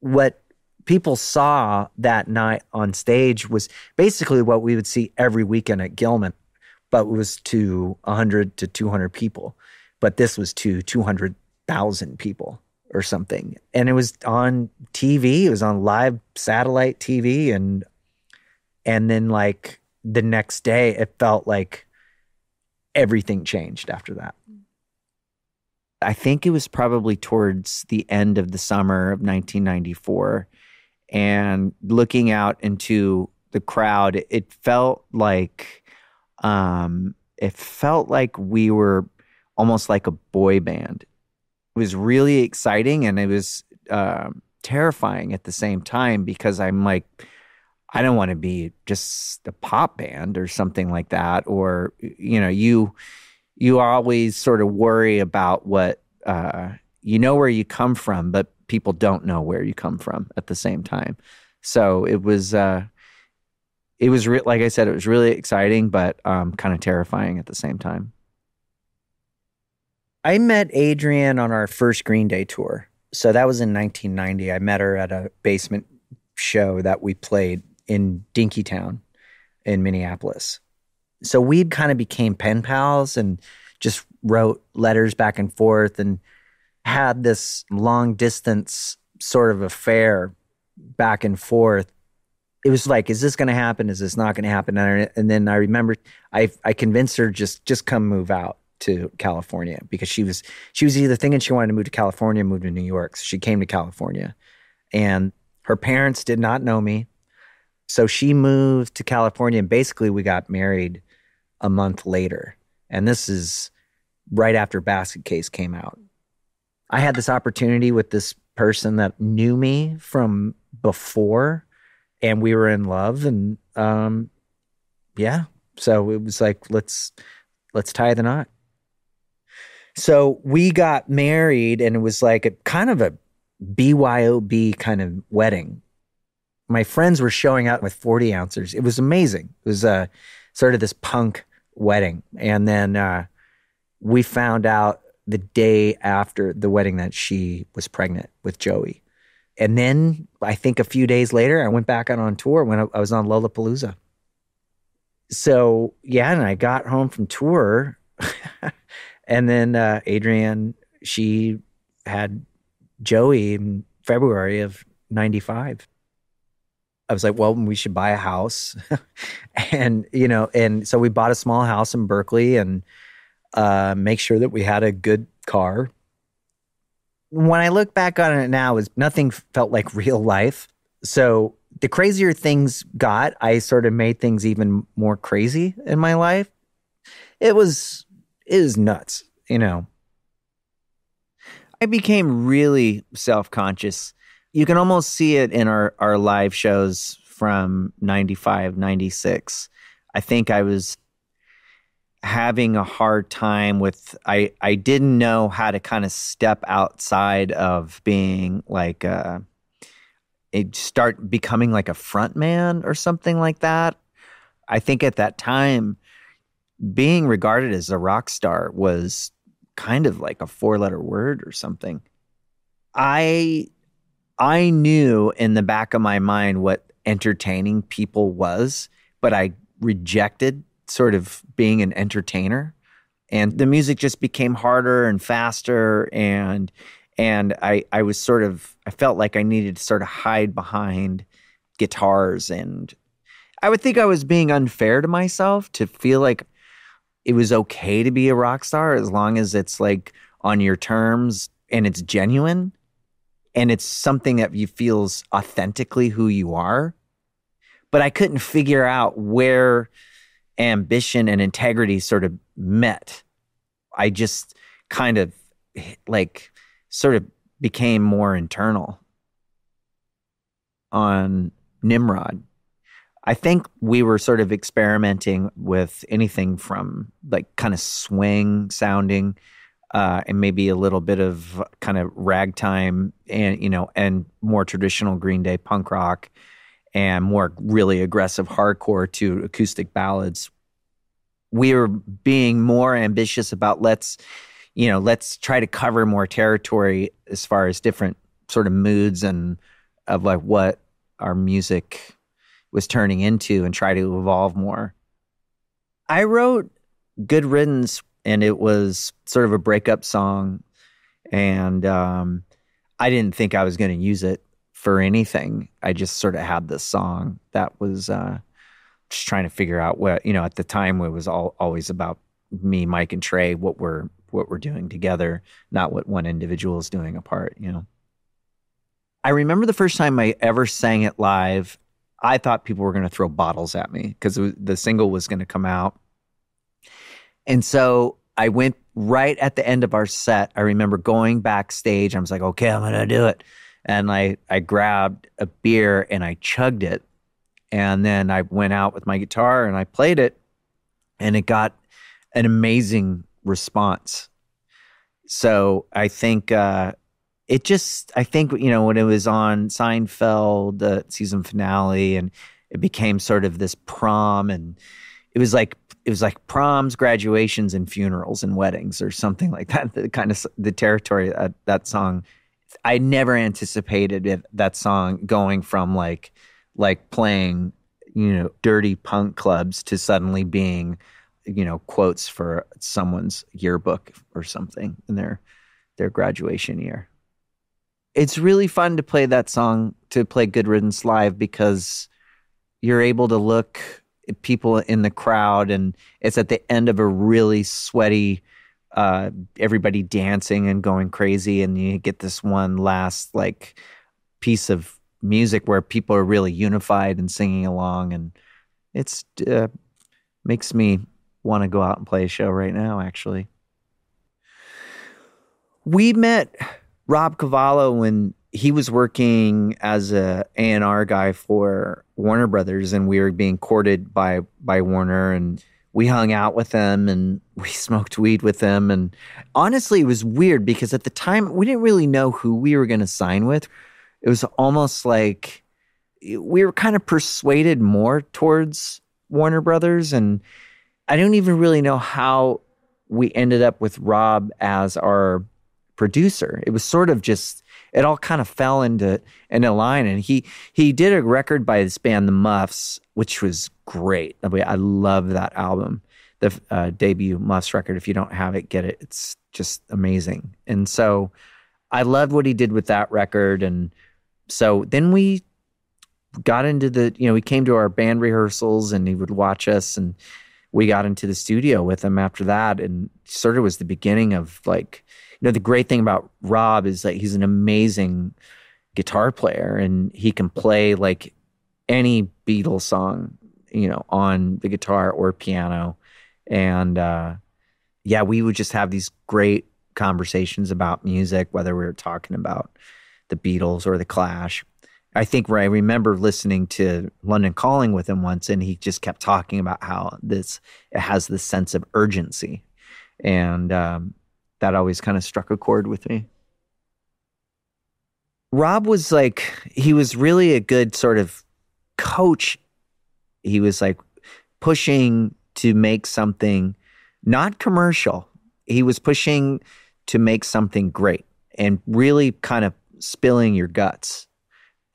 A: What people saw that night on stage was basically what we would see every weekend at Gilman, but it was to 100 to 200 people. But this was to 200,000 people or something. And it was on TV, it was on live satellite TV and and then like the next day, it felt like everything changed after that. I think it was probably towards the end of the summer of 1994. And looking out into the crowd, it felt like, um, it felt like we were almost like a boy band. It was really exciting and it was uh, terrifying at the same time because I'm like, I don't want to be just a pop band or something like that. Or, you know, you, you always sort of worry about what, uh, you know where you come from, but people don't know where you come from at the same time. So it was, uh, it was re- like I said, it was really exciting, but um, kind of terrifying at the same time. I met Adrienne on our first Green Day tour. So that was in 1990. I met her at a basement show that we played in Dinkytown in Minneapolis. So we kind of became pen pals and just wrote letters back and forth and had this long distance sort of affair back and forth. It was like, is this going to happen? Is this not going to happen? And then I remember I I convinced her just just come move out to California because she was she was either thinking she wanted to move to California, or move to New York. So she came to California, and her parents did not know me. So she moved to California and basically we got married a month later. And this is right after Basket Case came out. I had this opportunity with this person that knew me from before and we were in love and um yeah, so it was like let's let's tie the knot. So we got married and it was like a kind of a BYOB kind of wedding. My friends were showing up with 40 ounces. It was amazing. It was uh, sort of this punk wedding. And then uh, we found out the day after the wedding that she was pregnant with Joey. And then I think a few days later, I went back out on tour when I was on Lollapalooza. So, yeah, and I got home from tour. [LAUGHS] and then uh, Adrienne, she had Joey in February of 95. I was like, well, we should buy a house. [LAUGHS] and, you know, and so we bought a small house in Berkeley and uh, make sure that we had a good car. When I look back on it now, is nothing felt like [LAUGHS] real life. So the crazier things got, I sort of made things even more crazy in my life. It was was nuts, you know. I became really self conscious. You can almost see it in our, our live shows from 95, 96. I think I was having a hard time with I I didn't know how to kind of step outside of being like a start becoming like a front man or something like that. I think at that time being regarded as a rock star was kind of like a four letter word or something. I I knew in the back of my mind what entertaining people was, but I rejected sort of being an entertainer. And the music just became harder and faster and and I I was sort of I felt like I needed to sort of hide behind guitars and I would think I was being unfair to myself to feel like it was okay to be a rock star as long as it's like on your terms and it's genuine and it's something that you feels authentically who you are. But I couldn't figure out where ambition and integrity sort of met. I just kind of like sort of became more internal on Nimrod. I think we were sort of experimenting with anything from like kind of swing sounding uh, and maybe a little bit of kind of ragtime and you know and more traditional Green Day punk rock and more really aggressive hardcore to acoustic ballads. We were being more ambitious about let's you know let's try to cover more territory as far as different sort of moods and of like what our music was turning into and try to evolve more. I wrote Good Riddance and it was sort of a breakup song. And um, I didn't think I was going to use it for anything. I just sort of had this song that was uh, just trying to figure out what, you know, at the time it was all, always about me, Mike, and Tré, what we're what we're doing together, not what one individual is doing apart, you know. I remember the first time I ever sang it live I thought people were going to throw bottles at me because the single was going to come out. And so I went right at the end of our set. I remember going backstage. I was like, okay, I'm going to do it. And I, I grabbed a beer and I chugged it. And then I went out with my guitar and I played it, and it got an amazing response. So I think uh, it just, I think, you know, when it was on Seinfeld, the season finale, and it became sort of this prom, and it was like, it was like proms, graduations, and funerals and weddings, or something like that. The kind of the territory that that song. I never anticipated it, that song going from like, like playing, you know, dirty punk clubs to suddenly being you know quotes for someone's yearbook or something in their their graduation year. It's really fun to play that song to play Good Riddance live because you're able to look at people in the crowd and it's at the end of a really sweaty uh, everybody dancing and going crazy and you get this one last like piece of music where people are really unified and singing along and it's uh, makes me want to go out and play a show right now, actually. We met Rob Cavallo when he was working as a A&R guy for Warner Brothers and we were being courted by by Warner and we hung out with them and [LAUGHS] we smoked weed with them and honestly it was weird because at the time we didn't really know who we were going to sign with. It was almost like we were kind of persuaded more towards Warner Brothers and I don't even really know how we ended up with Rob as our producer. It was sort of just it all kind of fell into in a line and he he did a record by this band the Muffs which was great. I, love that album. The uh, debut Muffs record if you don't have it get it. It's just amazing. And so I loved what he did with that record and so then we got into the you know we came to our band rehearsals and he would watch us and we got into the studio with him after that and sort of was the beginning of like know the great thing about rob is that he's an amazing guitar player and he can play like any beatles song you know on the guitar or piano. And uh yeah we would just have these great conversations about music whether we were talking about the beatles or the clash. I think where I remember listening to London Calling with him once, and he just kept talking about how this it has this sense of urgency, and um, that always kind of struck a chord with me. Rob was like he was really a good sort of coach. He was like pushing to make something not commercial. He was pushing to make something great and really kind of spilling your guts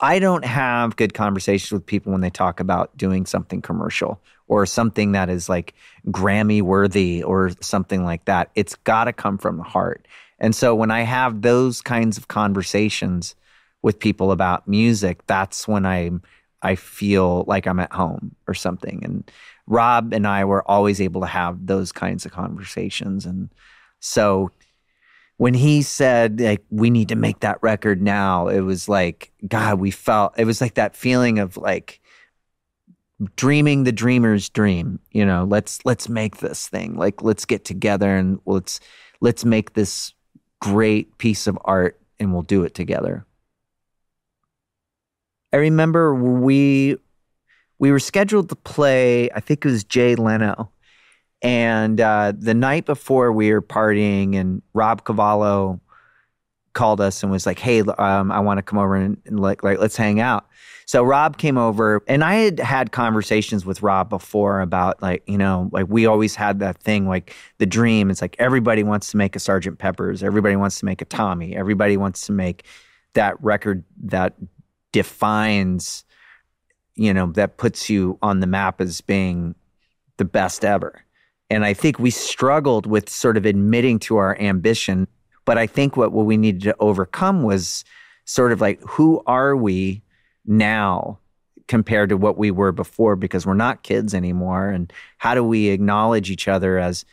A: I don't have good conversations with people when they talk about doing something commercial or something that is like Grammy worthy or something like that. It's got to come from the heart. And so when I have those kinds of conversations with people about music, that's when I I feel like I'm at home or something. And Rob and I were always able to have those kinds of conversations. And so when he said like we need to make that record now it was like god we felt it was like that feeling of like dreaming the dreamer's dream you know let's let's make this thing. Like let's get together and let's let's make this great piece of art and we'll do it together. I remember we we were scheduled to play i think it was jay leno and uh, the night before we were partying, and Rob Cavallo called us and was like, "Hey, um, I want to come over and, and like, like let's hang out." So Rob came over, and I had had conversations with Rob before about like you know like we always had that thing like the dream. It's like everybody wants to make a Sergeant Pepper's, everybody wants to make a Tommy, everybody wants to make that record that defines, you know, that puts you on the map as being the best ever. And I think we struggled with sort of admitting to our ambition. But I think what, what we needed to overcome was sort of like, who are we now compared to what we were before? Because we're not kids anymore. And how do we acknowledge each other as,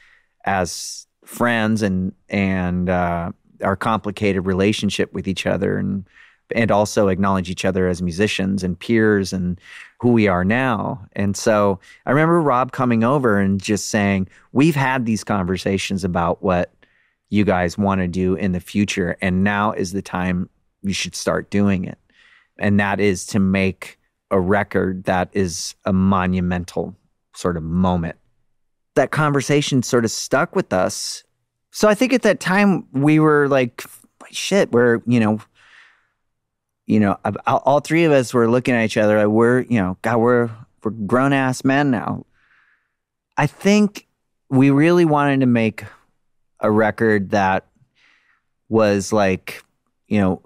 A: as friends and, and, uh, our complicated relationship with each other and, and also acknowledge each other as musicians and peers and who we are now. And so I remember Rob coming over and just saying, We've had these conversations about what you guys want to do in the future. And now is the time you should start doing it. And that is to make a record that is a monumental sort of moment. That conversation sort of stuck with us. So I think at that time we were like, shit, we're, you know, you know, all three of us were looking at each other like we're, you know, God, we're we're grown ass men now. I think we really wanted to make a record that was like, you know,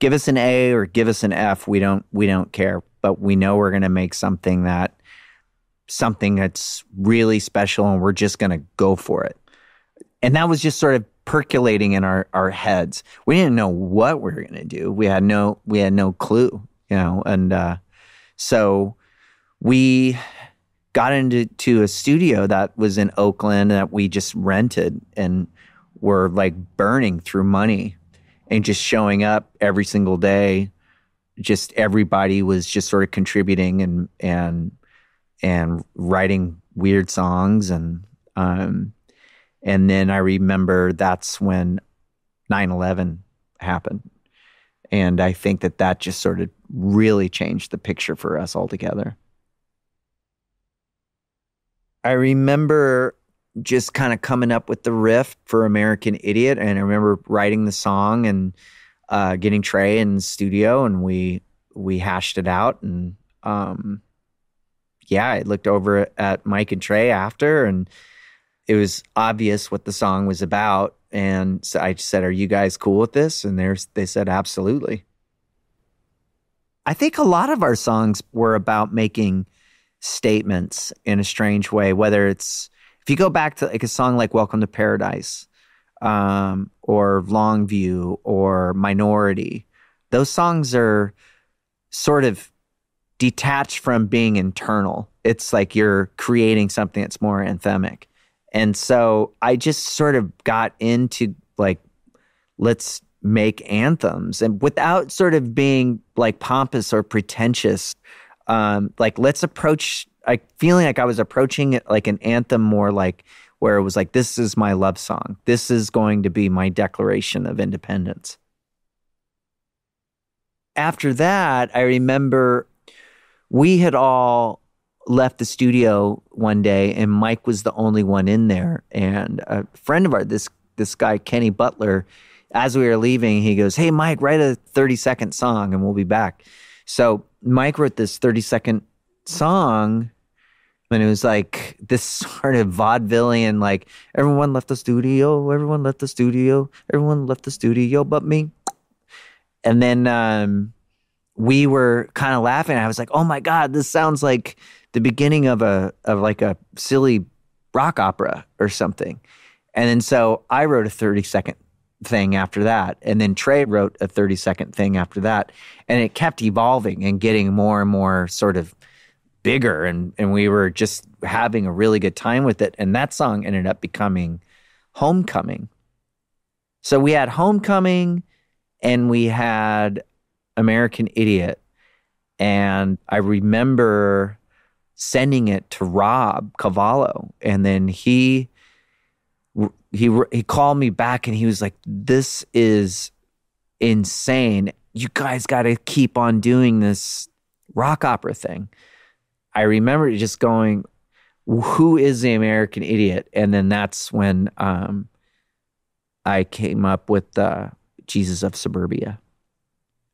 A: give us an A or give us an F. We don't we don't care, but we know we're going to make something that something that's really special and we're just going to go for it. And that was just sort of percolating in our our heads. We didn't know what we were going to do. We had no we had no clue, you know, and uh, so we got into to a studio that was in Oakland that we just rented and were like burning through money and just showing up every single day. Just everybody was just sort of contributing and and and writing weird songs and um and then I remember that's when 9/11 happened. And I think that that just sort of really changed the picture for us altogether. I remember just kind of coming up with the riff for American Idiot. And I remember writing the song and uh, getting Tré in the studio and we we hashed it out and um, yeah, I looked over at Mike and Tré after and it was obvious what the song was about. And so I said, Are you guys cool with this? And they said, Absolutely. I think a lot of our songs were about making statements in a strange way, whether it's if you go back to like a song like Welcome to Paradise um, or Longview or Minority, those songs are sort of detached from being internal. It's like you're creating something that's more anthemic. And so I just sort of got into like, let's make anthems and without sort of being like pompous or pretentious um, like let's approach like feeling like I was approaching it like an anthem more like where it was like this is my love song. This is going to be my declaration of independence. After that, I remember we had all left the studio one day and Mike was the only one in there and a friend of ours this this guy Kenny Butler as we were leaving he goes hey Mike write a 30 second song and we'll be back so Mike wrote this 30 second song and it was like this sort of vaudevillian, like everyone left the studio, everyone left the studio, everyone left the studio but me. And then um, we were kind of laughing. I was like, "Oh my god, this sounds like the beginning of a of like a silly rock opera or something." And then so I wrote a 30 second thing after that. And then Tré wrote a 30 second thing after that. And it kept evolving and getting more and more sort of bigger. And, and we were just having a really good time with it. And that song ended up becoming Homecoming. So we had Homecoming and we had American Idiot. And I remember sending it to Rob Cavallo. And then he he he called me back and he was like, "This is insane. You guys got to keep on doing this rock opera thing." I remember just going, "Who is the American Idiot?" And then that's when um, I came up with uh, Jesus of Suburbia.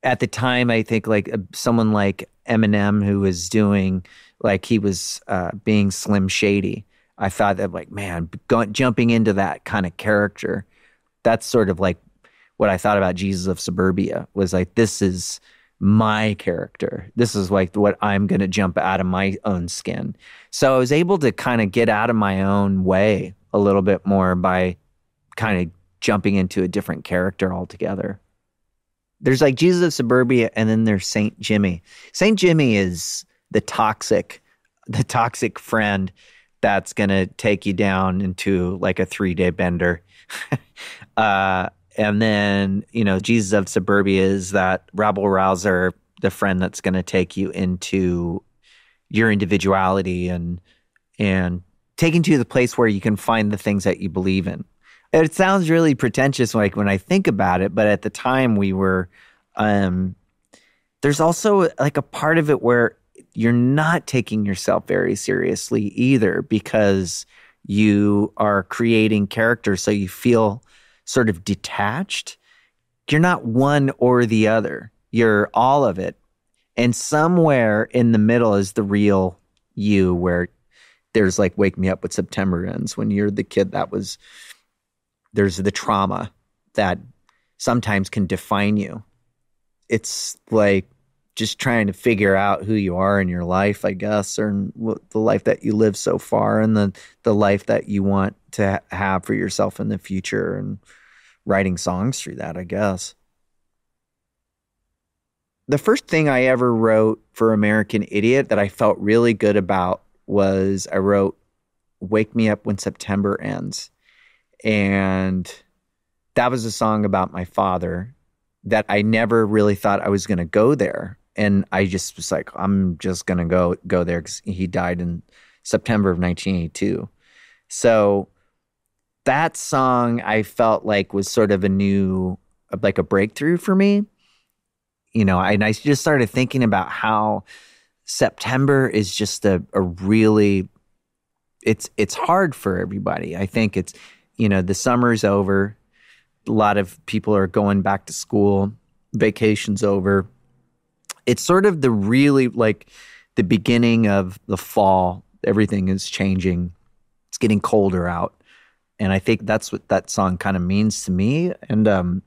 A: At the time, I think like uh, someone like Eminem, who was doing like he was uh, being Slim Shady I thought that like, man, going, jumping into that kind of character, that's sort of like what I thought about Jesus of Suburbia was like, this is my character. This is like what I'm going to jump out of my own skin. So I was able to kind of get out of my own way a little bit more by kind of jumping into a different character altogether. There's like Jesus of Suburbia and then there's Saint Jimmy. Saint Jimmy is the toxic, [LAUGHS] the toxic friend that's going to take you down into like a three day bender. [LAUGHS] uh, and then, you know, Jesus of Suburbia is that rabble rouser, the friend that's going to take you into your individuality and, and taking to the place where you can find the things that you believe in. It sounds really pretentious, like when I think about it, but at the time we were, um, there's also like a part of it where you're not taking yourself very seriously either because you are creating characters so you feel sort of detached. You're not one or the other. You're all of it. And somewhere in the middle is the real you where there's like wake me up with September ends when you're the kid that was there's the trauma that sometimes can define you. It's like just trying to figure out who you are in your life, I guess, or the life that you live so far and the, the life that you want to have for yourself in the future and writing songs through that, I guess. The first thing I ever wrote for American Idiot that I felt really good about was I wrote Wake Me Up When September Ends. And that was a song about my father that I never really thought I was going to go there. And I just was like, I'm just going to go go there because he died in September of 1982. So that song I felt like was sort of a new, like a breakthrough for me. You know, and I just started thinking about how September is just a, a really, it's it's hard for everybody. I think it's, you know, the summer's over a lot of people are going back to school, vacations over. It's sort of the really like the beginning of the fall. Everything is changing. It's getting colder out. And I think that's what that song kind of means to me. And um,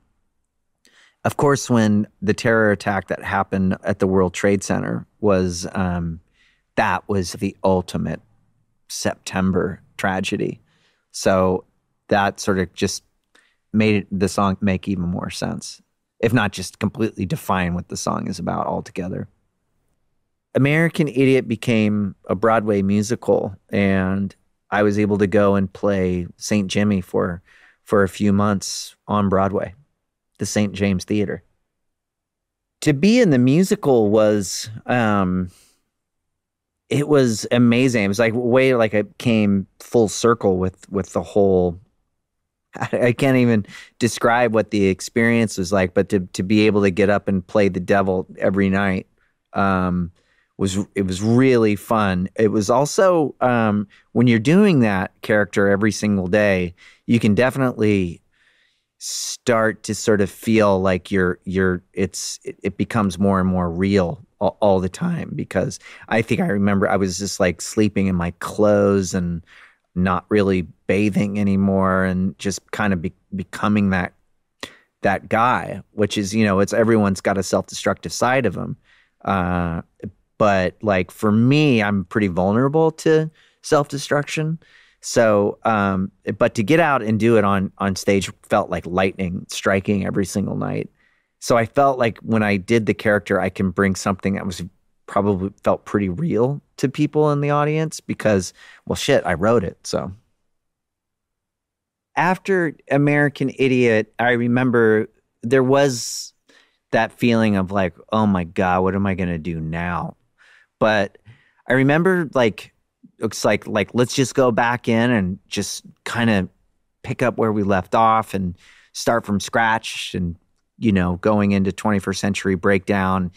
A: of course, when the terror attack that happened at the World Trade Center was um, that was the ultimate September tragedy. So that sort of just made the song make even more sense, if not just completely define what the song is about altogether. American Idiot became a Broadway musical, and I was able to go and play St. Jimmy for for a few months on Broadway, the St. James Theater. To be in the musical was um, it was amazing. It was like way like it came full circle with with the whole [LAUGHS] I can't even describe what the experience was like, but to to be able to get up and play the devil every night um, was it was really fun. It was also um, when you're doing that character every single day, you can definitely start to sort of feel like you're you're it's it, it becomes more and more real all, all the time because I think I remember I was just like sleeping in my clothes and not really bathing anymore and just kind of be, becoming that that guy which is you know it's everyone's got a self-destructive side of them uh, but like for me i'm pretty vulnerable to self-destruction. So um, but to get out and do it on on stage felt like lightning striking every single night. So i felt like when i did the character i can bring something that was probably felt pretty real to people in the audience because, well, shit, I wrote it. So after American Idiot, I remember there was that feeling of like, oh my God, what am I going to do now? But I remember like, looks like, like, let's just go back in and just kind of pick up where we left off and start from scratch and, you know, going into 21st century breakdown.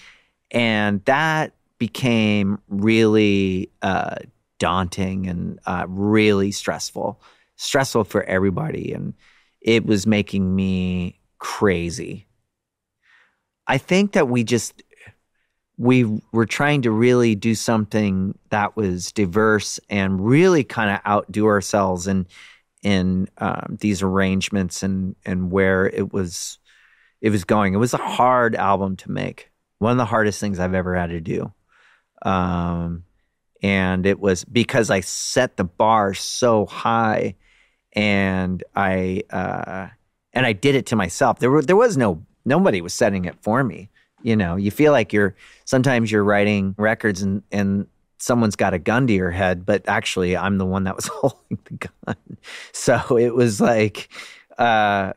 A: And that became really uh, daunting and uh, really stressful, stressful for everybody. And it was making me crazy. I think that we just, we were trying to really do something that was diverse and really kind of outdo ourselves in in um, these arrangements and and where it was it was going. It was a hard album to make. One of the hardest things I've ever had to do. Um, and it was because I set the bar so high and I uh, and I did it to myself. There were there was no nobody was setting it for me. You know, you feel like you're sometimes you're writing records and and someone's got a gun to your head, but actually I'm the one that was [LAUGHS] holding the gun. So it was like uh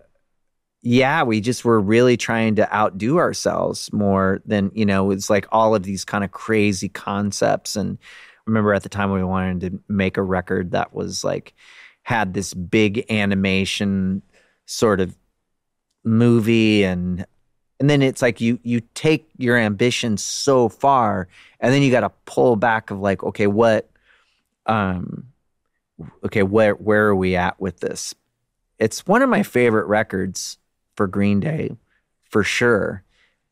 A: yeah, we just were really trying to outdo ourselves more than, you know, it's like all of these kind of crazy concepts. And I remember at the time we wanted to make a record that was like, had this big animation sort of movie and and then it's like you you take your ambition so far and then you got to pull back of like okay what um okay where where are we at with this it's one of my favorite records for green day for sure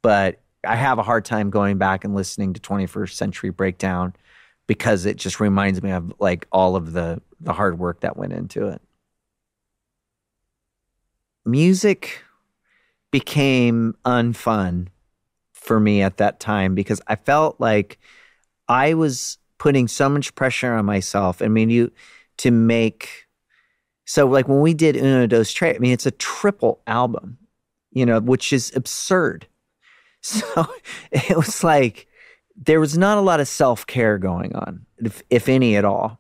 A: but i have a hard time going back and listening to 21st century breakdown because it just reminds me of like all of the the hard work that went into it music became unfun for me at that time because I felt like I was putting so much pressure on myself. I mean, you to make so like when we did Uno Dos Tres, I mean, it's a triple album, you know, which is absurd. [LAUGHS] So it was like there was not a lot of self care going on, if, if any at all.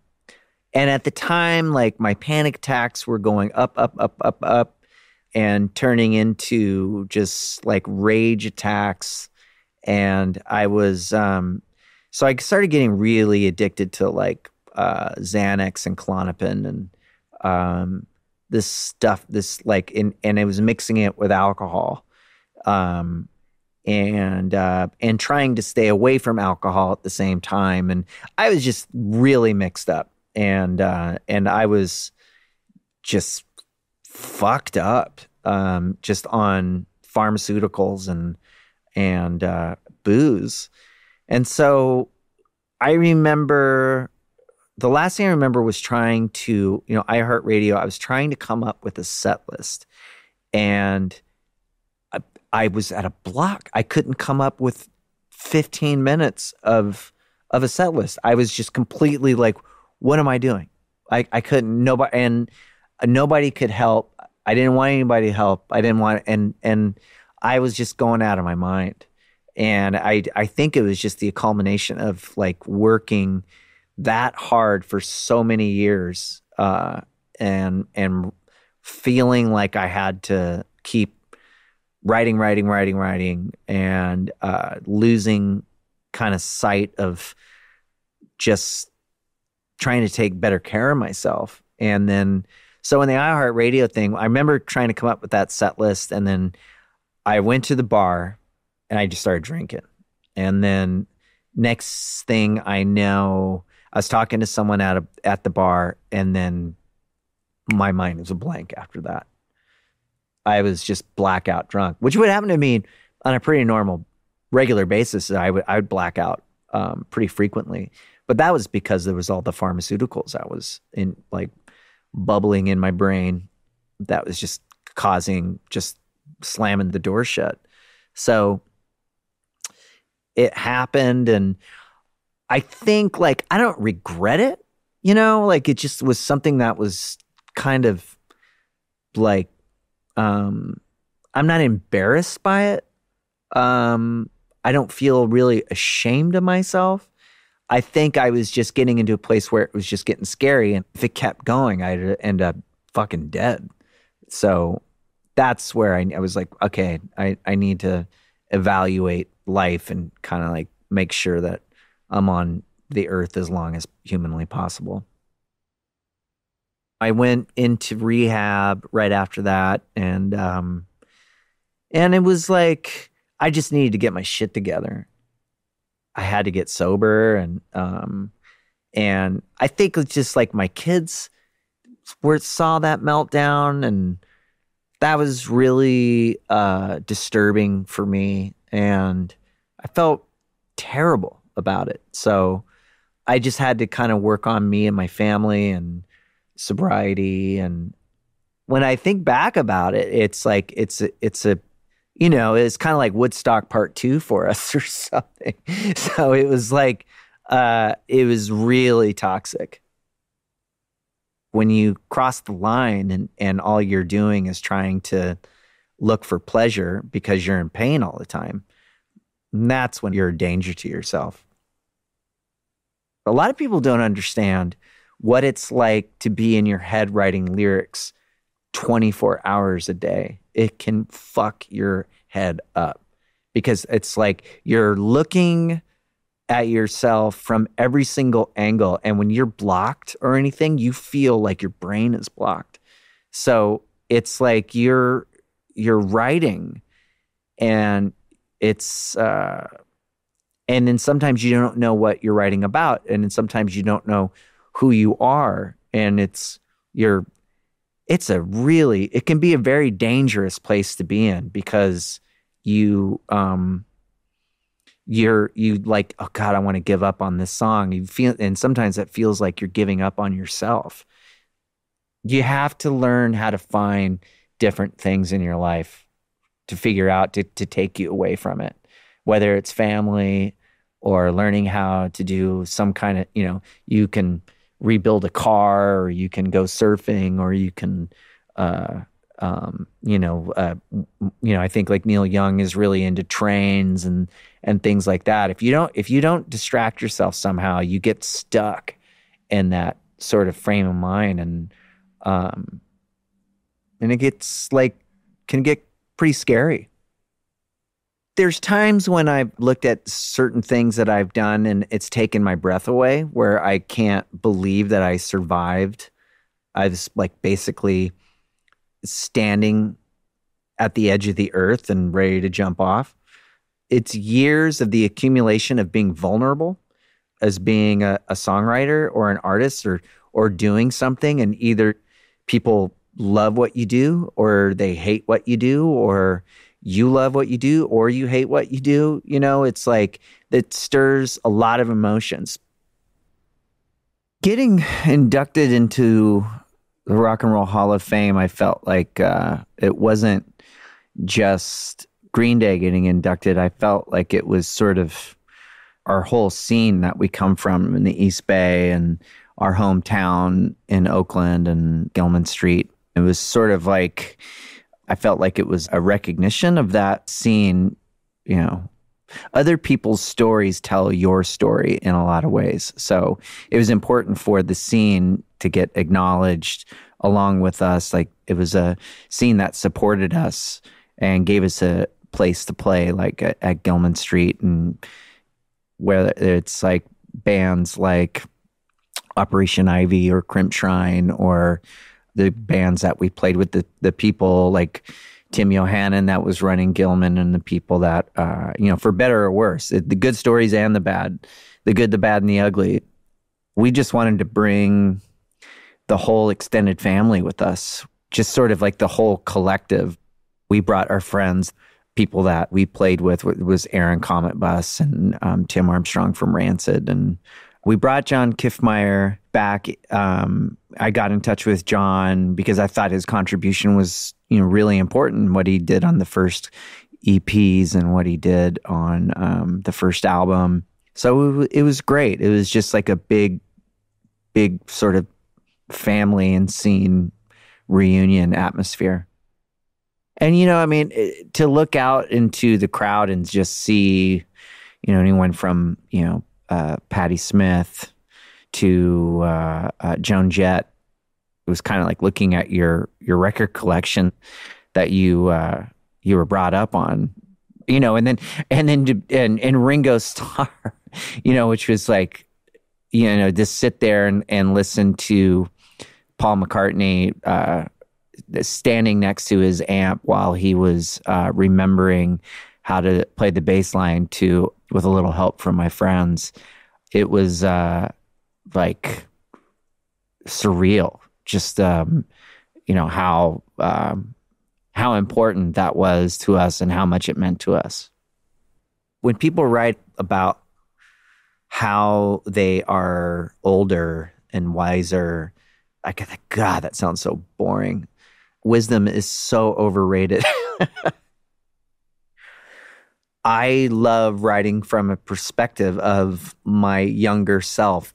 A: And at the time, like my panic attacks were going up, up, up, up, up and turning into just like rage attacks. And I was, um, so I started getting really addicted to like uh, Xanax and Klonopin and um, this stuff, this like, in, and I was mixing it with alcohol. Um, and uh, and trying to stay away from alcohol at the same time, and I was just really mixed up, and uh, and I was just fucked up um, just on pharmaceuticals and and uh, booze. And so I remember the last thing I remember was trying to, you know, iHeartRadio, I was trying to come up with a set list. And I, I was at a block. I couldn't come up with 15 minutes of of a set list. I was just completely like, what am I doing? I, I couldn't nobody and nobody could help. I didn't want anybody to help. I didn't want and and I was just going out of my mind. And I I think it was just the culmination of like working that hard for so many years uh, and and feeling like I had to keep writing, writing, writing, writing, and uh, losing kind of sight of just trying to take better care of myself. And then so in the iHeartRadio thing, I remember trying to come up with that set list, and then I went to the bar and I just started drinking. And then next thing I know, I was talking to someone at a, at the bar, and then my mind was a blank after that. I was just blackout drunk, which would happen to me on a pretty normal, regular basis. I would I would black out um, pretty frequently, but that was because there was all the pharmaceuticals I was in, like bubbling in my brain that was just causing just slamming the door shut. So it happened and I think like I don't regret it, you know, like it just was something that was kind of like um I'm not embarrassed by it. Um I don't feel really ashamed of myself. I think I was just getting into a place where it was just getting scary. And if it kept going, I'd end up fucking dead. So that's where I, I was like, okay, I, I need to evaluate life and kind of like make sure that I'm on the earth as long as humanly possible. I went into rehab right after that and um and it was like I just needed to get my shit together. I had to get sober and um and I think it's just like my kids were saw that meltdown and that was really uh disturbing for me and I felt terrible about it. So I just had to kind of work on me and my family and sobriety and when I think back about it, it's like it's a, it's a you know, it's kind of like Woodstock Part Two for us [LAUGHS] or something. So it was like, uh, it was really toxic. When you cross the line and, and all you're doing is trying to look for pleasure because you're in pain all the time, that's when you're a danger to yourself. A lot of people don't understand what it's like to be in your head writing lyrics 24 hours a day. It can fuck your head up because it's like you're looking at yourself from every single angle. And when you're blocked or anything, you feel like your brain is blocked. So it's like you're you're writing and it's uh, and then sometimes you don't know what you're writing about, and then sometimes you don't know who you are, and it's you're it's a really it can be a very dangerous place to be in because you um you're you like oh god i want to give up on this song. You feel and sometimes that feels like you're giving up on yourself. You have to learn how to find different things in your life to figure out to, to take you away from it whether it's family or learning how to do some kind of you know you can rebuild a car or you can go surfing or you can uh, um, you know uh, you know i think like neil young is really into trains and and things like that. If you don't if you don't distract yourself somehow you get stuck in that sort of frame of mind and um and it gets like can get pretty scary there's times when I've looked at certain things that I've done and it's taken my breath away where I can't believe that I survived. I was like basically standing at the edge of the earth and ready to jump off. It's years of the accumulation of being vulnerable as being a, a songwriter or an artist or or doing something and either people love what you do or they hate what you do or you love what you do or you hate what you do. You know, it's like it stirs a lot of emotions. Getting inducted into the Rock and Roll Hall of Fame, I felt like uh, it wasn't just Green Day getting inducted. I felt like it was sort of our whole scene that we come from in the East Bay and our hometown in Oakland and Gilman Street. It was sort of like I felt like it was a recognition of that scene, you know. Other people's stories tell your story in a lot of ways. So it was important for the scene to get acknowledged along with us. Like it was a scene that supported us and gave us a place to play, like at, at Gilman Street, and where it's like bands like Operation Ivy or Crimpshrine or the bands that we played with, the the people like Tim Yohannan that was running Gilman, and the people that uh, you know, for better or worse, the good stories and the bad, the good, the bad, and the ugly. We just wanted to bring the whole extended family with us, just sort of like the whole collective. We brought our friends, people that we played with. It was Aaron Cometbus and um, Tim Armstrong from Rancid, and we brought John Kiffmeyer back. Um, I got in touch with John because I thought his contribution was, you know, really important. What he did on the first EPs and what he did on um, the first album. So it, it was great. It was just like a big, big sort of family and scene reunion atmosphere. And you know, I mean, to look out into the crowd and just see, you know, anyone from you know uh, Patti Smith to uh, uh, Joan Jett. It was kind of like looking at your your record collection that you uh, you were brought up on, you know, and then and then and and Ringo Starr, [LAUGHS] you know, which was like, you know, just sit there and and listen to Paul McCartney uh, standing next to his amp while he was uh, remembering how to play the bass line to with a little help from my friends. It was uh, like surreal, just um, you know how um, how important that was to us and how much it meant to us. When people write about how they are older and wiser, I get. God, that sounds so boring. Wisdom is so overrated. [LAUGHS] I love writing from a perspective of my younger self.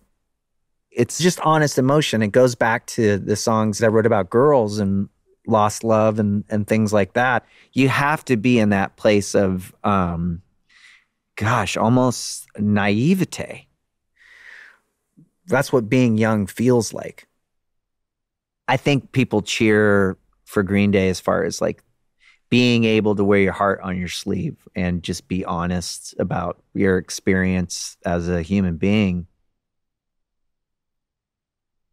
A: It's just honest emotion. It goes back to the songs that I wrote about girls and lost love and, and things like that. You have to be in that place of, um, gosh, almost naivete. That's what being young feels like. I think people cheer for Green Day as far as like being able to wear your heart on your sleeve and just be honest about your experience as a human being.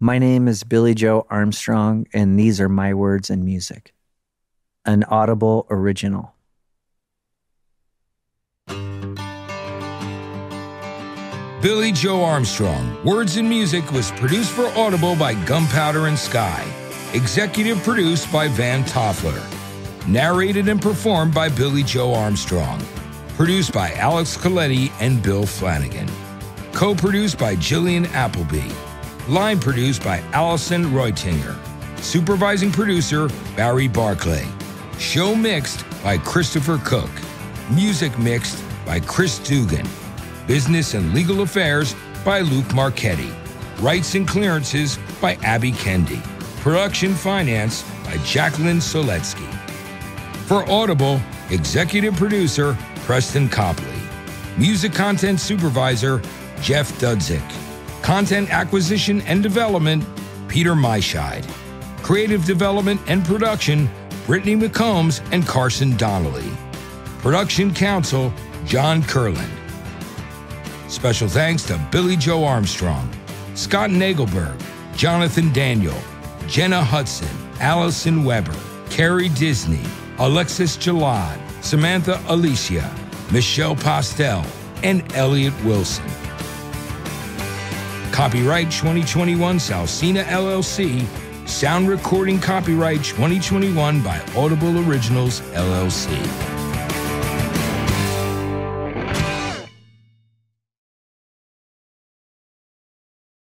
A: My name is Billie Joe Armstrong, and these are my words and music. An Audible original.
B: Billie Joe Armstrong, Words and Music was produced for Audible by Gunpowder and Sky. Executive produced by Van Toffler. Narrated and performed by Billie Joe Armstrong. Produced by Alex Coletti and Bill Flanagan. Co produced by Jillian Appleby. Line produced by Allison Reutinger. Supervising producer Barry Barclay. Show mixed by Christopher Cook. Music mixed by Chris Dugan. Business and Legal Affairs by Luke Marchetti. Rights and Clearances by Abby Kendi. Production Finance by Jacqueline Soletsky. For Audible, Executive Producer Preston Copley. Music Content Supervisor Jeff Dudzik. Content Acquisition and Development Peter Myscheid. Creative Development and Production Brittany McCombs and Carson Donnelly. Production Counsel John Curland. Special thanks to Billie Joe Armstrong, Scott Nagelberg, Jonathan Daniel, Jenna Hudson, Allison Weber, Carrie Disney, Alexis Jalad, Samantha Alicia, Michelle Postel, and Elliot Wilson. Copyright 2021 Salsina LLC. Sound recording copyright 2021 by Audible Originals LLC.